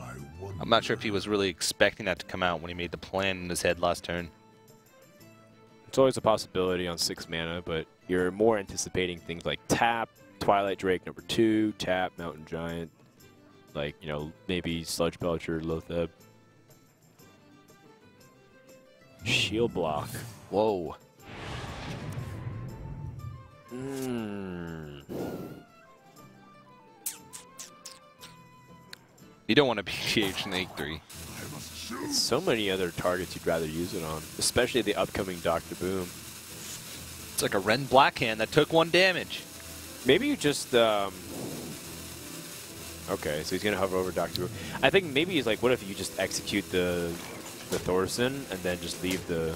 I'm not sure if he was really expecting that to come out when he made the plan in his head last turn. It's always a possibility on 6 mana, but you're more anticipating things like tap, Twilight Drake number 2, tap, Mountain Giant, like, you know, maybe Sludge Belcher, Loatheb. Shield block. Whoa. Mm. You don't want to BGH in 8-3. So many other targets you'd rather use it on, especially the upcoming Dr. Boom. It's like a Rend Blackhand that took one damage. Maybe you just um, okay. So he's gonna hover over Doctor. Boom. I think maybe he's like, what if you just execute the the Thaurissan and then just leave the,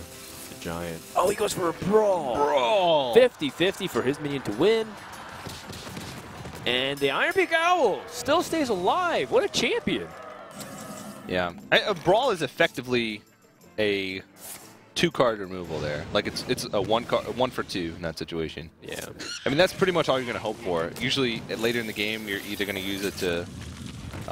the giant? Oh, he goes for a brawl. Brawl. 50-50 for his minion to win. And the Ironbeak Owl still stays alive. What a champion! Yeah, I, a brawl is effectively a two-card removal there. Like it's it's a one card, one for two in that situation. Yeah. I mean, that's pretty much all you're going to hope for. Usually, later in the game, you're either going to use it to,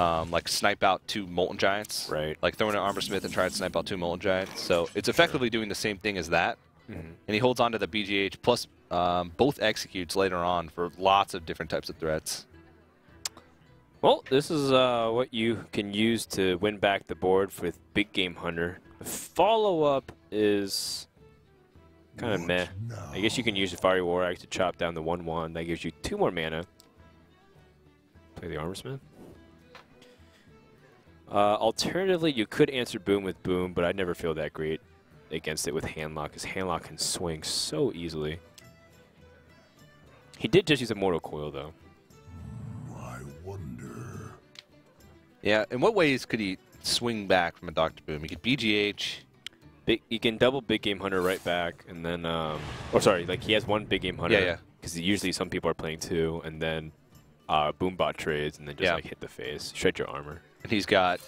um, like, snipe out two Molten Giants. Right. Like, throw in an Armor Smith and try to snipe out two Molten Giants. So it's effectively doing the same thing as that. Mhm. And he holds on to the BGH plus um, both executes later on for lots of different types of threats. Well, this is uh, what you can use to win back the board with Big Game Hunter. The follow-up is kind of meh. I guess you can use the Fiery War Axe to chop down the 1-1. That gives you two more mana. Play the Armor Smith. Uh, alternatively, you could answer Boom with Boom, but I never feel that great against it with Handlock, because Handlock can swing so easily. He did just use a Mortal Coil, though. I wonder. Yeah, in what ways could he swing back from a Dr. Boom? He could BGH. Big, you can double Big Game Hunter right back, and then, um, or sorry, like he has one Big Game Hunter. Yeah, yeah. Because usually some people are playing two, and then uh, Boombot trades, and then just Yeah. like hit the face, shred your armor. And he's got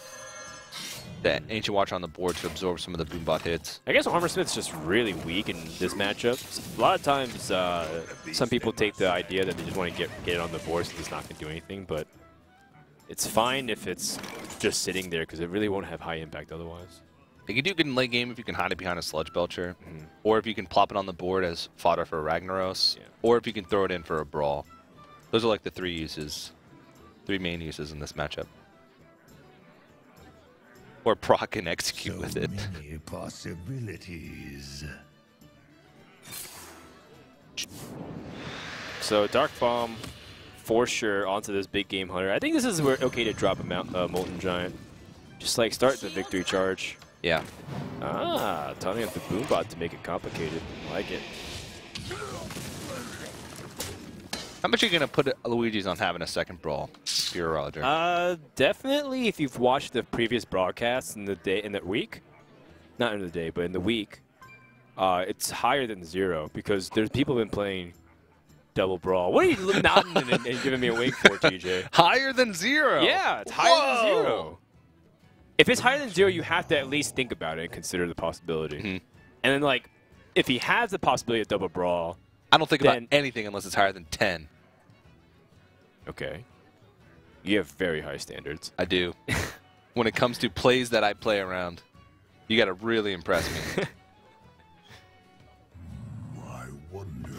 the Ancient Watch on the board to absorb some of the Boombot hits. I guess Armor Smith's just really weak in this matchup. A lot of times, uh, some people take the idea that they just want to get get it on the board, so it's not going to do anything. But it's fine if it's just sitting there, because it really won't have high impact otherwise. You can do good in late game if you can hide it behind a Sludge Belcher, Mhm. or if you can plop it on the board as fodder for Ragnaros, Yeah. or if you can throw it in for a Brawl. Those are like the three uses, three main uses in this matchup. Or proc and execute So with it. many possibilities. So Darkbomb, for sure, onto this Big Game Hunter. I think this is where okay to drop a Mount, uh, Molten Giant. Just like start the victory charge. Yeah. Ah, turning up the Boombot to make it complicated. I like it. How much are you going to put Luigi's on having a second Brawl, you're Roger? Uh, definitely if you've watched the previous broadcasts in the day in that week, not in the day, but in the week, uh, it's higher than zero because there's people been playing double brawl. What are you nodding and, and giving me a wink for, TJ? higher than zero! Yeah, it's higher Whoa! than zero. If it's higher than zero, you have to at least think about it and consider the possibility. Mhm. And then, like, if he has the possibility of double brawl, I don't think about anything unless it's higher than 10. Okay, you have very high standards. I do. when it comes to plays that I play around, you got to really impress me. I wonder.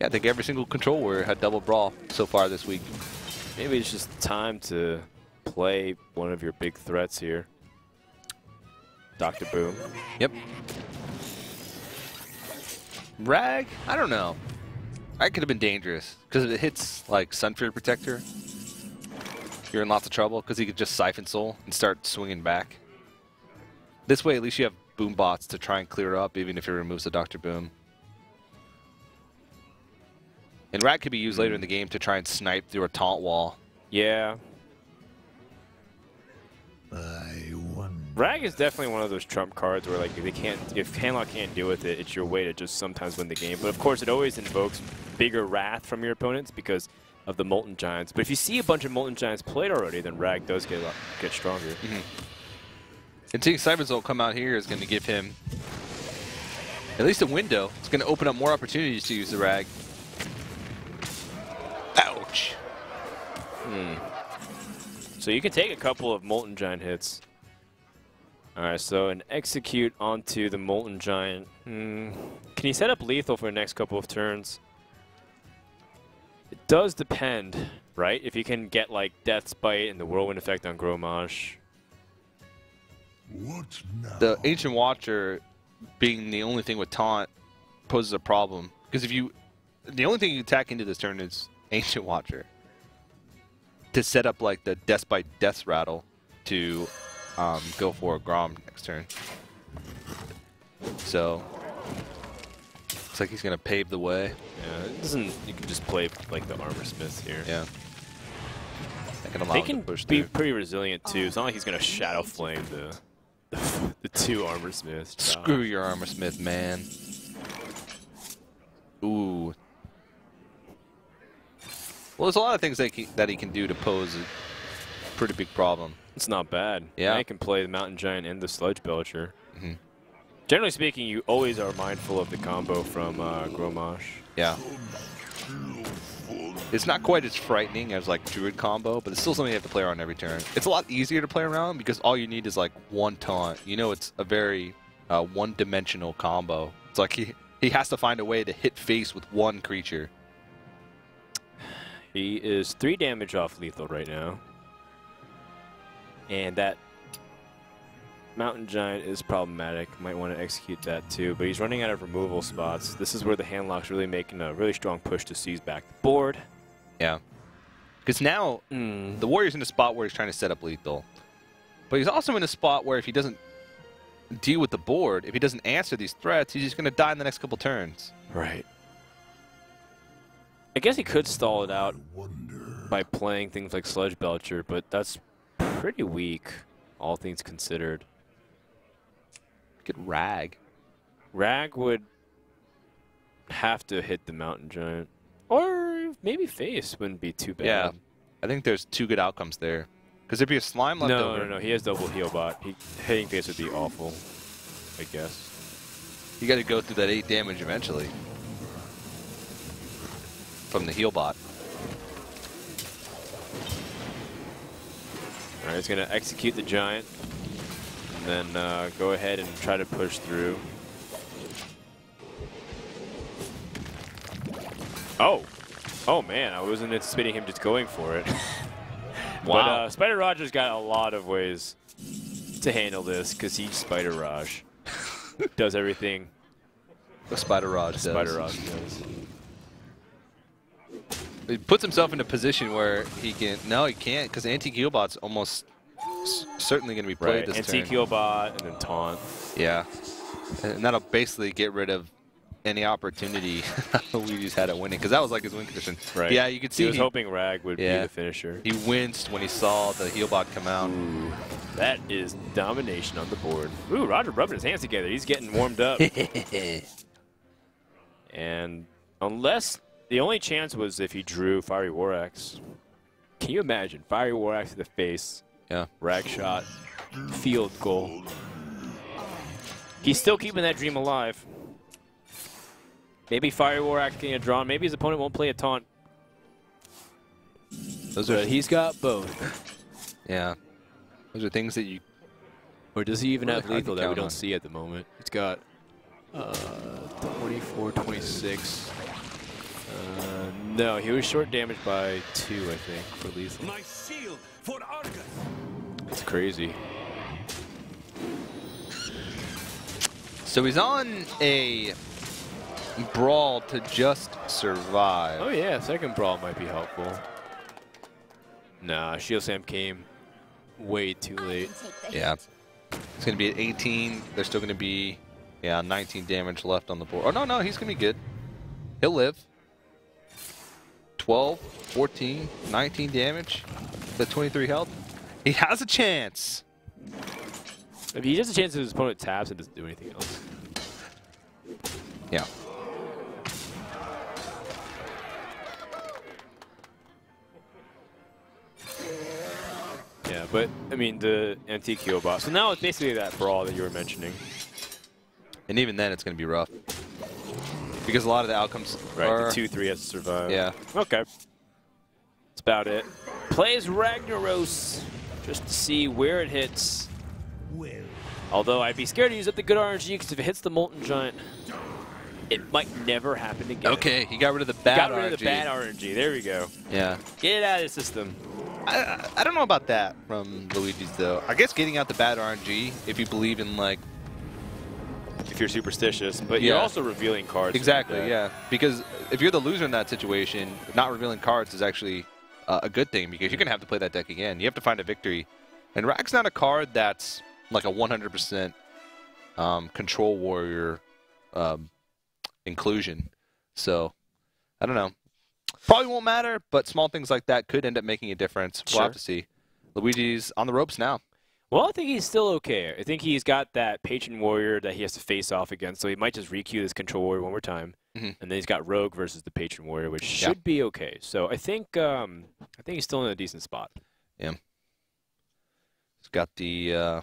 yeah, I think every single control warrior had double brawl so far this week. Maybe it's just time to play one of your big threats here. Dr. Boom. Yep. Rag? I don't know. Rag could have been dangerous because if it hits like Sunfury Protector, you're in lots of trouble because he could just Siphon Soul and start swinging back. This way, at least you have Boom bots to try and clear up, even if he removes the Doctor Boom. And Rat could be used later in the game to try and snipe through a taunt wall. Yeah. I wonder. Rag is definitely one of those trump cards where like if they can't if Handlock can't deal with it, it's your way to just sometimes win the game. But of course it always invokes bigger wrath from your opponents because of the Molten Giants. But if you see a bunch of Molten Giants played already, then Rag does get lot, get stronger. And seeing Soul come out here is going to give him at least a window. It's going to open up more opportunities to use the Rag. Ouch. Hmm. So you can take a couple of Molten Giant hits. Alright, so an execute onto the Molten Giant. Hmm. Can you set up lethal for the next couple of turns? It does depend, right? If you can get like Death's Bite and the Whirlwind effect on Grommash. What now? The Ancient Watcher being the only thing with taunt poses a problem. Because if you the only thing you attack into this turn is Ancient Watcher to set up like the Death by Death rattle to um, go for a Grom next turn. So looks like he's gonna pave the way. Yeah, it doesn't. You can just play like the armor smith here. Yeah. That can allow They can to push be through. pretty resilient too. It's not like he's gonna shadow flame the the, the two armor smiths. Screw your armor smith, man. Ooh. Well, there's a lot of things that he, that he can do to pose a pretty big problem. It's not bad. Yeah. Now you can play the mountain giant and the sludge belcher. Mhm. Generally speaking, you always are mindful of the combo from uh, Grommash. Yeah. It's not quite as frightening as like Druid combo, but it's still something you have to play around every turn. It's a lot easier to play around because all you need is like one taunt. You know, it's a very uh, one-dimensional combo. It's like he he has to find a way to hit face with one creature. He is three damage off lethal right now. And that mountain giant is problematic. Might want to execute that too, but he's running out of removal spots. This is where the handlock's really making a really strong push to seize back the board. Yeah. Because now Mm. the Warrior's in a spot where he's trying to set up lethal. But he's also in a spot where if he doesn't deal with the board, if he doesn't answer these threats, he's just going to die in the next couple turns. Right. I guess he could stall it out by playing things like Sludge Belcher, but that's pretty weak, all things considered. Get rag. Rag would have to hit the Mountain Giant. Or maybe Face wouldn't be too bad. Yeah. I think there's two good outcomes there. Because there'd be a slime left No, over, no, no. He has double heal bot. He, hitting Face would be awful, I guess. you got to go through that eight damage eventually from the heal bot. All right, he's going to execute the Giant. And then uh, go ahead and try to push through. Oh. Oh, man. I wasn't anticipating him just going for it. But Wow. uh, Spider Roger's got a lot of ways to handle this because he's Spider Raj. does everything The Spider Rod does. Spider Raj does. He puts himself in a position where he can. No, he can't because anti-healbot's almost s- certainly going to be played Right. this Antique turn. bot and then taunt. Yeah. And that'll basically get rid of any opportunity Luigi's had at winning because that was like his win condition. Right. Yeah, you could see He was he, hoping Rag would Yeah. be the finisher. he winced when he saw the heal bot come out. Ooh, that is domination on the board. Ooh, Roger rubbing his hands together. He's getting warmed up. and unless the only chance was if he drew Fiery War Axe. Can you imagine? Fiery War Axe to the face, Yeah. rag shot, field goal. He's still keeping that dream alive. Maybe Fiery War Axe getting a drawn. Maybe his opponent won't play a taunt. Those are he's got both. yeah. Those are things that you Or does he even Really have lethal that we don't on. see at the moment? He's got uh, 24, 26. Uh, no, he was short damage by two, I think, for lethal. My shield for Argus. It's crazy. So he's on a brawl to just survive. Oh yeah, second brawl might be helpful. Nah, Shield Slam came way too late. Yeah. It's going to be at 18. There's still going to be, yeah, 19 damage left on the board. Oh, no, no, he's going to be good. He'll live. 12, 14, 19 damage. The 23 health. He has a chance. If he has a chance his opponent taps and doesn't do anything else. Yeah. Yeah, but I mean the antique heal bot. So now it's basically that brawl that you were mentioning. And even then, it's going to be rough. Because a lot of the outcomes Right, are... the two three has to survive. Yeah. Okay. That's about it. Plays Ragnaros just to see where it hits. Well, Although I'd be scared to use up the good RNG because if it hits the Molten Giant, it might never happen again. Okay, he got rid of the bad Got rid of the bad RNG. There we go. Yeah. Get it out of the system. I, I- I don't know about that from Luigi's though. I guess getting out the bad RNG, if you believe in like if you're superstitious, but you're also revealing cards. Exactly, like yeah. Because if you're the loser in that situation, not revealing cards is actually uh, a good thing because you're going to have to play that deck again. You have to find a victory. And Rack's not a card that's like a 100% um, control warrior um, inclusion. So, I don't know. Probably won't matter, but small things like that could end up making a difference. We'll have to see. Luigi's on the ropes now. Well, I think he's still okay. I think he's got that patron warrior that he has to face off against, so he might just requeue this control warrior one more time, Mhm. and then he's got rogue versus the patron warrior, which Yeah. should be okay. So I think um, I think he's still in a decent spot. Yeah, he's got the. Uh...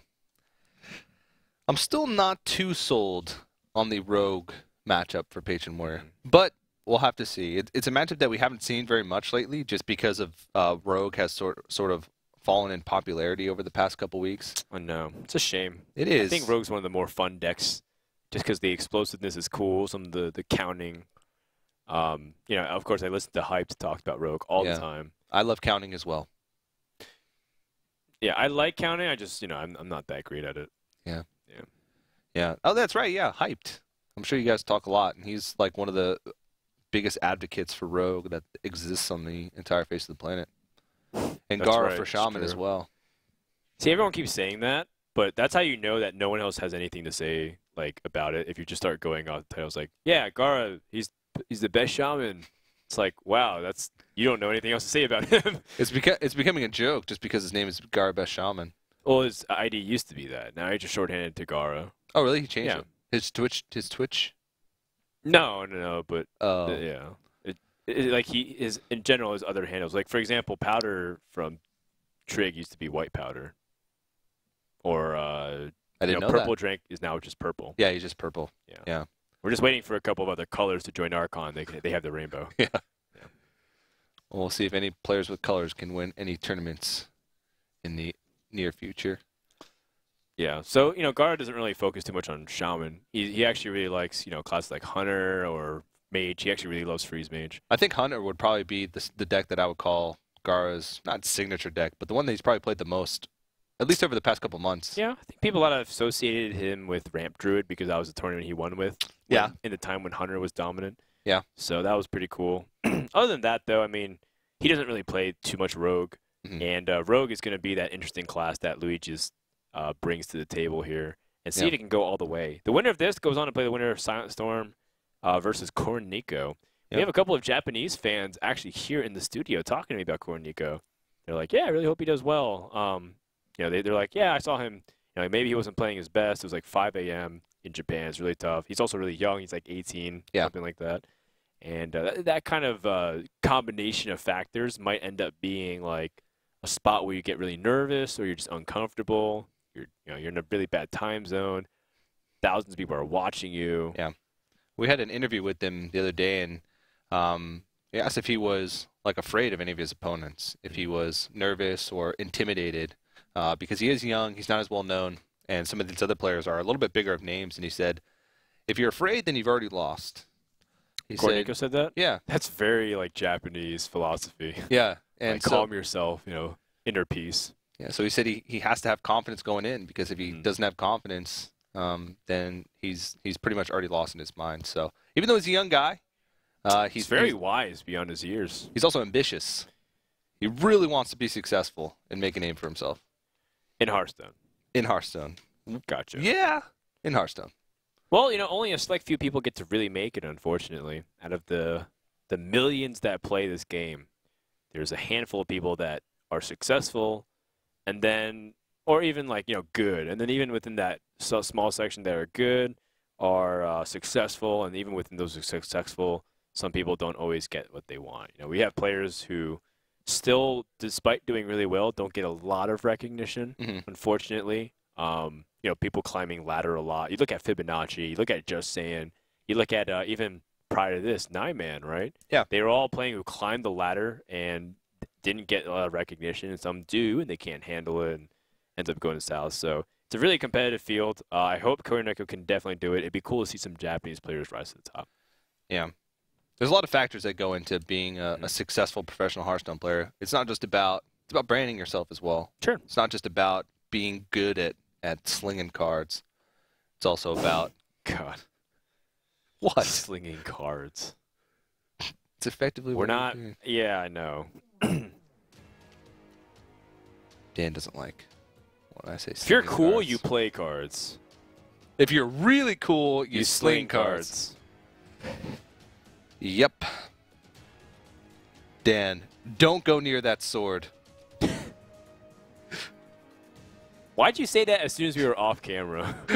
I'm still not too sold on the Rogue matchup for Patron Warrior, but we'll have to see. It, it's a matchup that we haven't seen very much lately, just because of uh, Rogue has sort sort of fallen in popularity over the past couple weeks. I know it's a shame. It is. I think rogue's one of the more fun decks, just because the explosiveness is cool. Some of the the counting. Um, you know, of course, I listen to hyped talk about rogue all Yeah. the time. I love counting as well. Yeah, I like counting. I just, you know, I'm, I'm not that great at it. Yeah. Yeah. Yeah. Oh, that's right. Yeah, hyped. I'm sure you guys talk a lot, and he's like one of the biggest advocates for Rogue that exists on the entire face of the planet. And That's Gara right, for Shaman as well. See, everyone keeps saying that, but that's how you know that no one else has anything to say like about it. If you just start going off titles like, "Yeah, Gara, he's he's the best shaman," it's like, wow, that's you don't know anything else to say about him. It's beca- it's becoming a joke just because his name is Garabesh Shaman. well, his ID used to be that. Now he just shorthanded to Gara. Oh, really? He changed Yeah. it. His Twitch, his Twitch. No, no, no, but Oh, uh, yeah, like he is in general his other handles. Like for example, Powder from Trig used to be White Powder, or uh, I didn't know, know Purple that. Drink is now just purple. Yeah, he's just purple. Yeah, yeah. we're just waiting for a couple of other colors to join Archon. They they have the rainbow. Yeah, Well, we'll see if any players with colors can win any tournaments in the near future. Yeah. So you know, Gara doesn't really focus too much on Shaman. He he actually really likes you know classes like Hunter or Mage. He actually really loves Freeze Mage. I think Hunter would probably be the, the deck that I would call Gara's not signature deck, but the one that he's probably played the most, at least over the past couple months. Yeah, I think people a lot of associated him with Ramp Druid because that was the tournament he won with. Yeah. In the time when Hunter was dominant. Yeah. So that was pretty cool. Other than that, though, I mean, he doesn't really play too much Rogue, Mhm. and uh, Rogue is going to be that interesting class that Luigi's uh, brings to the table here, and see Yeah. if he can go all the way. The winner of this goes on to play the winner of Silent Storm uh, versus Korineko. We Yep. have a couple of Japanese fans actually here in the studio talking to me about Korineko. They're like, "Yeah, I really hope he does well." Um, you know, they, they're like, "Yeah, I saw him. You know, maybe he wasn't playing his best. It was like 5 a.m. in Japan. It's really tough. He's also really young. He's like 18, Yeah. something like that." And uh, that, that kind of uh, combination of factors might end up being like a spot where you get really nervous or you're just uncomfortable. You're, you know, you're in a really bad time zone. Thousands of people are watching you. Yeah. We had an interview with him the other day, and um, he asked if he was like afraid of any of his opponents, if he was nervous or intimidated, uh, because he is young, he's not as well known, and some of these other players are a little bit bigger of names. And he said, "If you're afraid, then you've already lost." He Corn said, said that. "Yeah, That's very like Japanese philosophy. yeah," and like so, calm yourself, you know, inner peace. Yeah, so he said he, he has to have confidence going in because if he Mhm. doesn't have confidence, um, then he's he's pretty much already lost in his mind. So even though he's a young guy, uh, He's he's very he's, wise beyond his years. he's also ambitious. He really wants to be successful and make a name for himself In Hearthstone. in Hearthstone. Gotcha. Yeah, in Hearthstone. Well, you know, only a select few people get to really make it, unfortunately. Out of the the millions that play this game, there's a handful of people that are successful, and then, or even like you know, good, and then even within that so small section that are good, are uh, successful, and even within those who are successful, some people don't always get what they want. You know, we have players who still, despite doing really well, don't get a lot of recognition Mhm. unfortunately. Um, you know, people climbing ladder a lot. You look at Fibonacci, you look at JustSaiyan, you look at uh, even prior to this, Nine Man, right? Yeah. They were all playing who climbed the ladder and didn't get a lot of recognition, and some do, and they can't handle it and ends up going to south. So it's a really competitive field. Uh, I hope Korineko can definitely do it. It'd be cool to see some Japanese players rise to the top. Yeah. There's a lot of factors that go into being a, a successful professional Hearthstone player. It's not just about it's about branding yourself as well. Sure. It's not just about being good at at slinging cards. It's also about God. What? Slinging cards. It's effectively We're not. Yeah, I know. Dan doesn't like when I say. If you're cool, cards. you play cards. If you're really cool, you, You sling, cards. Yep. Dan, don't go near that sword. Why'd you say that as soon as we were off camera?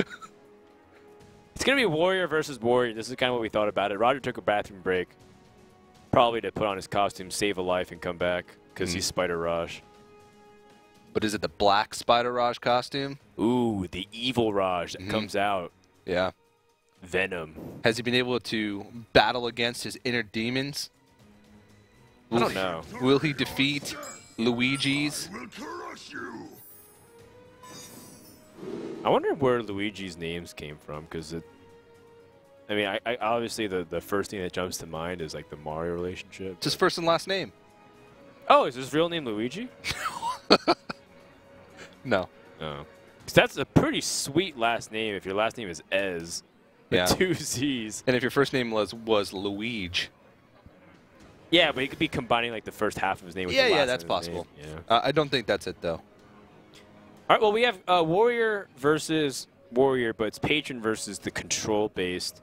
it's gonna be Warrior versus Warrior. This is kind of what we thought about it. Roger took a bathroom break, probably to put on his costume, save a life, and come back because Mm. he's Spider Raj. But is it the black Spider Raj costume? Ooh, the evil Raj that Mhm. comes out. Yeah. Venom. Has he been able to battle against his inner demons? I don't know. Will he defeat Luigi's? Will. I wonder where Luigi's names came from because it. I mean, I, I obviously the, the first thing that jumps to mind is like the Mario relationship. It's his first and last name. Oh, is his real name Luigi? No. No. that's a pretty sweet last name if your last name is Ez. With Yeah. two Z's. And if your first name was was Luigi, Yeah, but he could be combining like the first half of his name with Yeah, the yeah, that's possible. name. Yeah. uh, I don't think that's it though. All right, well, we have uh, Warrior versus Warrior, but it's Patron versus the control based.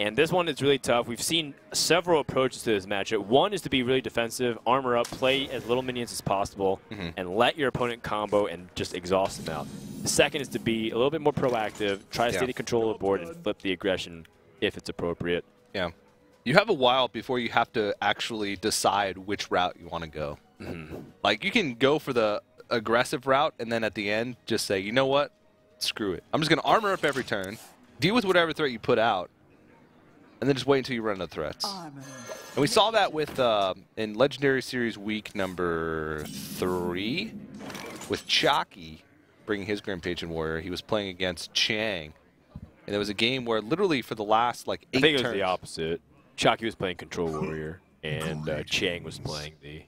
And this one is really tough. We've seen several approaches to this matchup. One is to be really defensive, armor up, play as little minions as possible, Mhm. and let your opponent combo and just exhaust them out. The second is to be a little bit more proactive, try to Yeah. stay the control of the board, and flip the aggression if it's appropriate. Yeah. You have a while before you have to actually decide which route you want to go. Like you can go for the aggressive route and then at the end just say, you know what? Screw it. I'm just going to armor up every turn, deal with whatever threat you put out, and then just wait until you run out of threats. And we saw that with uh, in Legendary Series week number three with Chalky bringing his Grim Patron Warrior. He was playing against Chang. And there was a game where literally for the last like eight I think it was turns, the opposite. Chucky was playing Control Warrior, and uh, Chang was playing the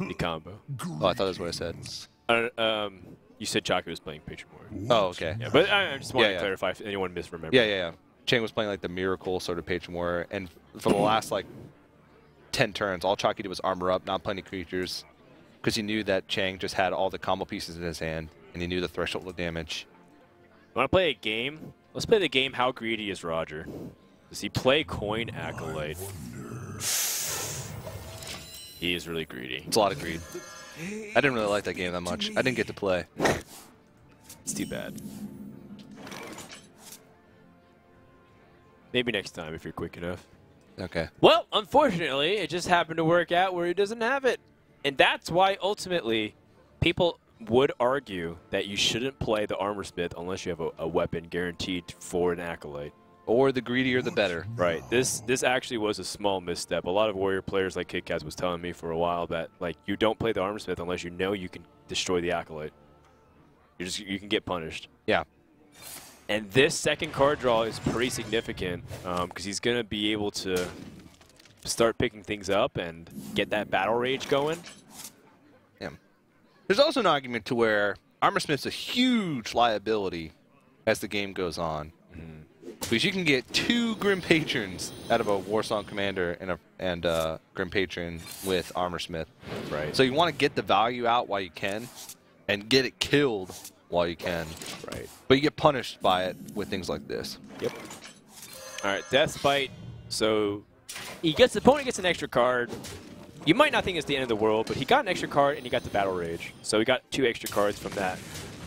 the combo. Oh, I thought that's what I said. Uh, um, you said Chucky was playing Patron Warrior. Oh, okay. Yeah, but I, I just wanted Yeah, to yeah. clarify if anyone misremembered. Yeah, yeah, yeah. Chang was playing like the miracle sort of patron warrior, and for the last like ten turns, all Chalky did was armor up, not any creatures, because he knew that Chang just had all the combo pieces in his hand, and he knew the threshold of damage. Want to play a game? Let's play the game. How greedy is Roger? Does he play Coin Acolyte? He is really greedy. It's a lot of greed. I didn't really like that game that much. I didn't get to play. It's too bad. Maybe next time if you're quick enough. Okay. Well, unfortunately, it just happened to work out where he doesn't have it. And that's why ultimately people would argue that you shouldn't play the Armor Smith unless you have a, a weapon guaranteed for an Acolyte. Or the greedier the better. Right. This this actually was a small misstep. A lot of Warrior players like KitKats was telling me for a while that like you don't play the Armor Smith unless you know you can destroy the Acolyte. You just you can get punished. Yeah. And this second card draw is pretty significant um, because he's going to be able to start picking things up and get that battle rage going. Yeah. There's also an argument to where Armor Smith's a huge liability as the game goes on. Mm-hmm. Because you can get two Grim Patrons out of a Warsong Commander and a and a Grim Patron with Armor Smith. Right. So you want to get the value out while you can, and get it killed while you can. right. But you get punished by it with things like this. Yep. All right, Death Bite. So he gets the opponent gets an extra card. You might not think it's the end of the world, but he got an extra card and he got the Battle Rage. So he got two extra cards from that,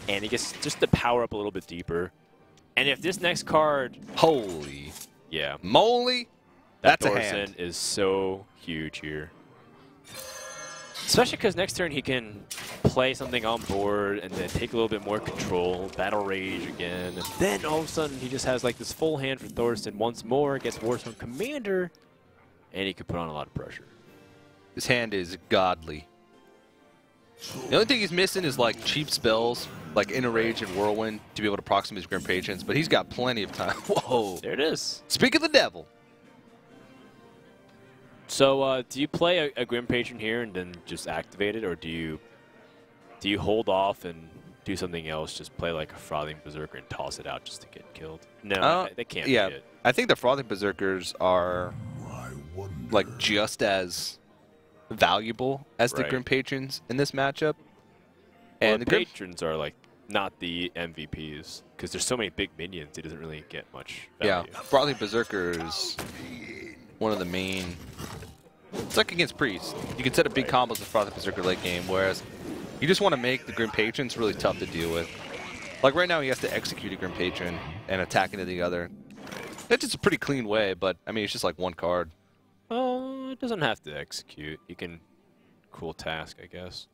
and he gets just to power up a little bit deeper. And if this next card, Holy yeah, moly! that That's a Thaurissan hand. is so huge here. Especially because next turn he can play something on board and then take a little bit more control, battle rage again, and then all of a sudden he just has like this full hand for Thaurissan once more, gets Warsong Commander, and he could put on a lot of pressure. His hand is godly. The only thing he's missing is like cheap spells, like Inner Rage and Whirlwind, to be able to proximate his Grim Patrons, but he's got plenty of time. Whoa! There it is. Speak of the devil. So uh, do you play a, a Grim Patron here and then just activate it, or do you do you hold off and do something else, just play like a Frothing Berserker and toss it out just to get killed. No, Uh, they can't yeah. it. I think the Frothing Berserkers are like just as valuable as the Right. Grim Patrons in this matchup. And And the the Grim, patrons are like not the MVPs because there's so many big minions. It doesn't really get much yeah. Frothing Berserker is one of the main. It's like against Priest. You can set up big combos with Frothing Berserker late game, whereas you just want to make the Grim Patrons really tough to deal with. Like right now, he has to execute a Grim Patron and attack into the other. That's just a pretty clean way, but I mean, it's just like one card. Oh, it doesn't have to execute. You can cool task, I guess.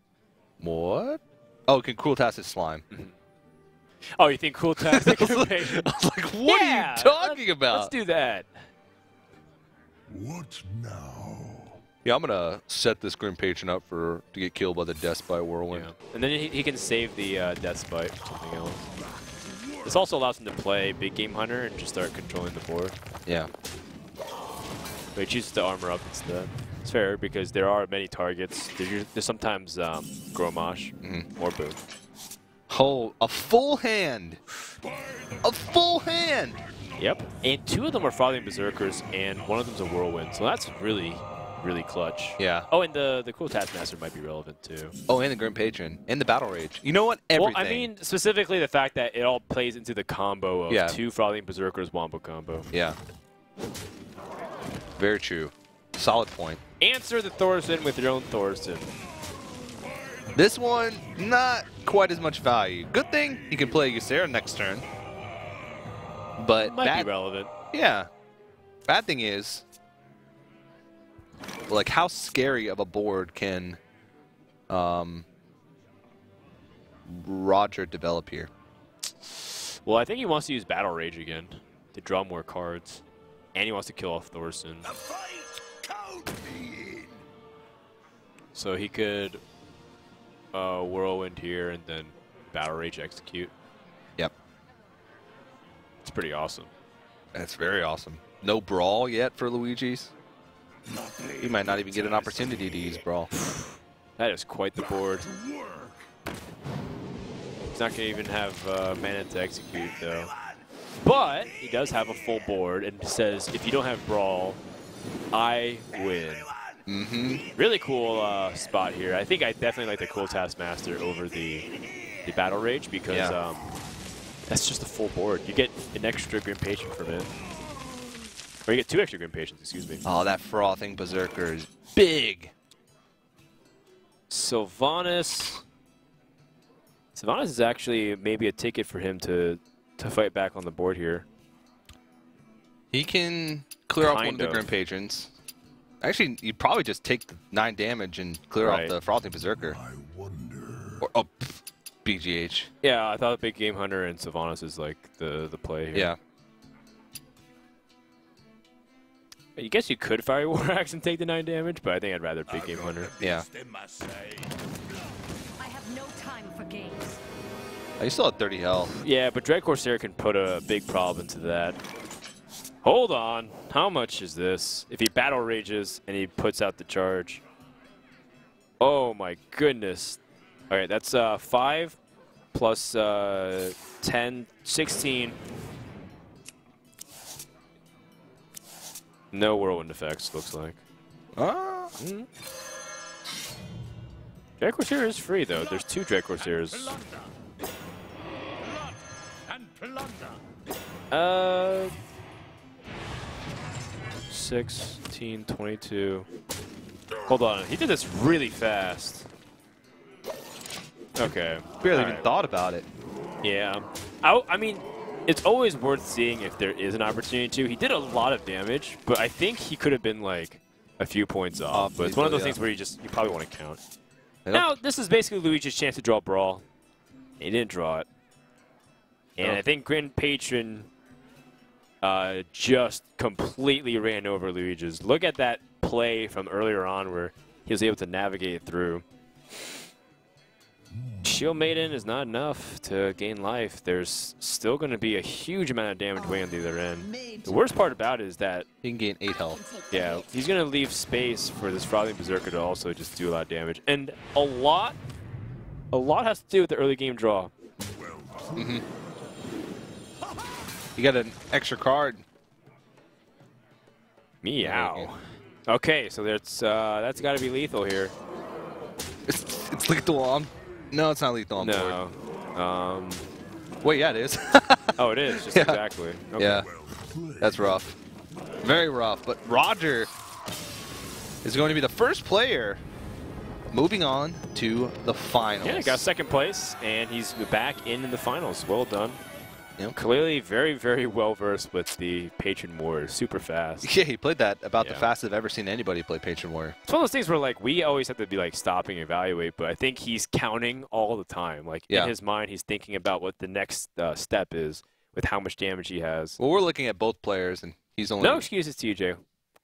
What? Oh, it can cool task his slime. Mm-hmm. Oh, you think cool task? I was like, I was like, what Yeah, are you talking let's, about? Let's do that. What now? Yeah, I'm gonna set this Grim Patron up for to get killed by the Death by Whirlwind. Yeah. And then he, he can save the uh, Death's Bite or something else. This also allows him to play Big Game Hunter and just start controlling the board. Yeah. But he chooses to armor up instead. It's fair because there are many targets. There's, there's sometimes um, Grommash Mhm. or Boom. Oh, a full hand. A full hand. Yep. And two of them are Frothing Berserkers, and one of them's a Whirlwind. So that's really, really clutch. Yeah. Oh, and the the Cruel Taskmaster might be relevant too. Oh, and the Grim Patron and the Battle Rage. You know what? Everything. Well, I mean specifically the fact that it all plays into the combo of Yeah. two Frothing Berserkers wombo combo. Yeah. Very true. Solid point. Answer the Thaurissan with your own Thaurissan. This one, not quite as much value. Good thing you can play Ysera next turn. But Might bad, be relevant. yeah. Bad thing is, like, how scary of a board can um, Roger develop here? Well, I think he wants to use Battle Rage again to draw more cards. And he wants to kill off Thaurissan. The fight! Count! So he could uh, Whirlwind here and then Battle Rage execute. Yep. It's pretty awesome. That's very awesome. No Brawl yet for Luigi's. He might not even get an opportunity to use Brawl. That is quite the board. He's not going to even have uh, mana to execute, though. But he does have a full board and says, if you don't have Brawl, I win. Mm-hmm. Really cool uh, spot here. I think I definitely like the Cruel Taskmaster over the the Battle Rage because Yeah. um, that's just a full board. You get an extra Grim Patron from it. Or you get two extra Grim Patrons, excuse me. Oh, that frothing berserker is big. Sylvanas. Sylvanas is actually maybe a ticket for him to to fight back on the board here. He can clear off one of Kind the of. Grim Patrons. Actually, you'd probably just take the nine damage and clear Right. off the frothing berserker. I wonder. Or oh, pff, BGH. Yeah, I thought Big Game Hunter and Sylvanas is like the the play here. Yeah. I guess you could Fire War Axe and take the 9 damage, but I think I'd rather Big Game Hunter. Yeah. They must say. I have no time for games. Oh, you still have 30 health. Yeah, but Dread Corsair can put a big problem into that. Hold on. How much is this? If he Battle Rages and he puts out the charge. Oh my goodness. All right, that's uh, 5 plus uh, 10, 16. No whirlwind effects, looks like. Ah. Mm. Is free, though. There's two Dread Corsairs. Plunder. Blood and plunder. Uh, 16, 22. Hold on, he did this really fast. Okay. Barely all even right. thought about it. Yeah. I, I mean, it's always worth seeing if there is an opportunity to. He did a lot of damage, but I think he could have been like a few points off. Off but it's one of those easily, things where you just you probably want to count. Now, this is basically Luigi's chance to draw Brawl. He didn't draw it. And No. I think Grand Patron uh, just completely ran over Luigi's. Look at that play from earlier on where he was able to navigate through. Shield Maiden is not enough to gain life. There's still going to be a huge amount of damage way on the other end. The worst part about it is that He can gain 8 health. yeah, he's gonna leave space for this Frothing Berserker to also just do a lot of damage, and a lot, a lot has to do with the early game draw. You got an extra card. Meow. Okay, so that's uh, that's got to be lethal here. It's, it's lethal on. No, it's not lethal on board. No. Um, Wait, yeah, it is. oh, it is. Just Yeah. exactly. Okay. Yeah, that's rough. Very rough. But Roger is going to be the first player moving on to the finals. Yeah, he got second place, and he's back in the finals. Well done. Yep. Clearly very, very well versed with the Patron Wars. Super fast. Yeah, he played that about the fastest I've ever seen anybody play Patron Warrior. It's one of those things where like we always have to be like stopping, and evaluate, but I think he's counting all the time. Like Yeah. in his mind, he's thinking about what the next uh, step is with how much damage he has. Well, we're looking at both players, and he's only No excuses, TJ.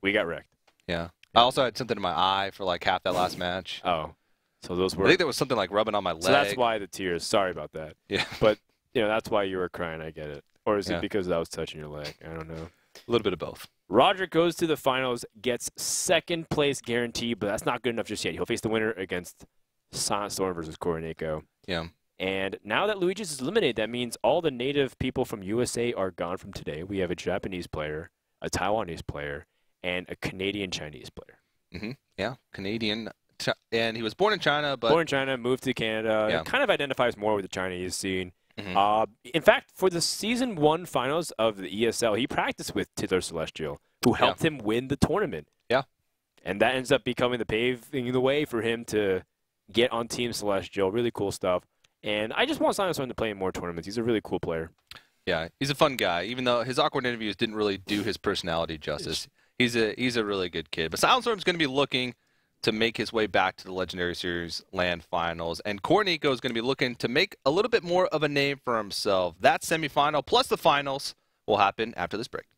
We got wrecked. Yeah. I also had something in my eye for like half that last match. Oh, so those were. I think there was something like rubbing on my leg. So that's why the tears. Sorry about that. Yeah, But you know that's why you were crying. I get it. Or is Yeah. it because I was touching your leg? I don't know. a little bit of both. Roger goes to the finals, gets second place guarantee, but that's not good enough just yet. He'll face the winner against Silent Storm versus Korineko. Yeah. And now that LuigEzz is eliminated, that means all the native people from USA are gone from today. We have a Japanese player, a Taiwanese player, and a Canadian Chinese player. hmm Yeah, Canadian, and he was born in China, but Born in China, moved to Canada. Yeah. Kind of identifies more with the Chinese scene. Mhm. Uh, in fact, for the season one finals of the ESL, he practiced with Tither Celestial, who helped him win the tournament. Yeah. And that ends up becoming the paving the way for him to get on Team Celestial. Really cool stuff. And I just want Silent Storm to play in more tournaments. He's a really cool player. yeah, he's a fun guy. Even though his awkward interviews didn't really do his personality justice, he's a he's a really good kid. But Silent Storm's going to be looking to make his way back to the Legendary Series LAN Finals, and Korineko is going to be looking to make a little bit more of a name for himself. That semifinal plus the finals will happen after this break.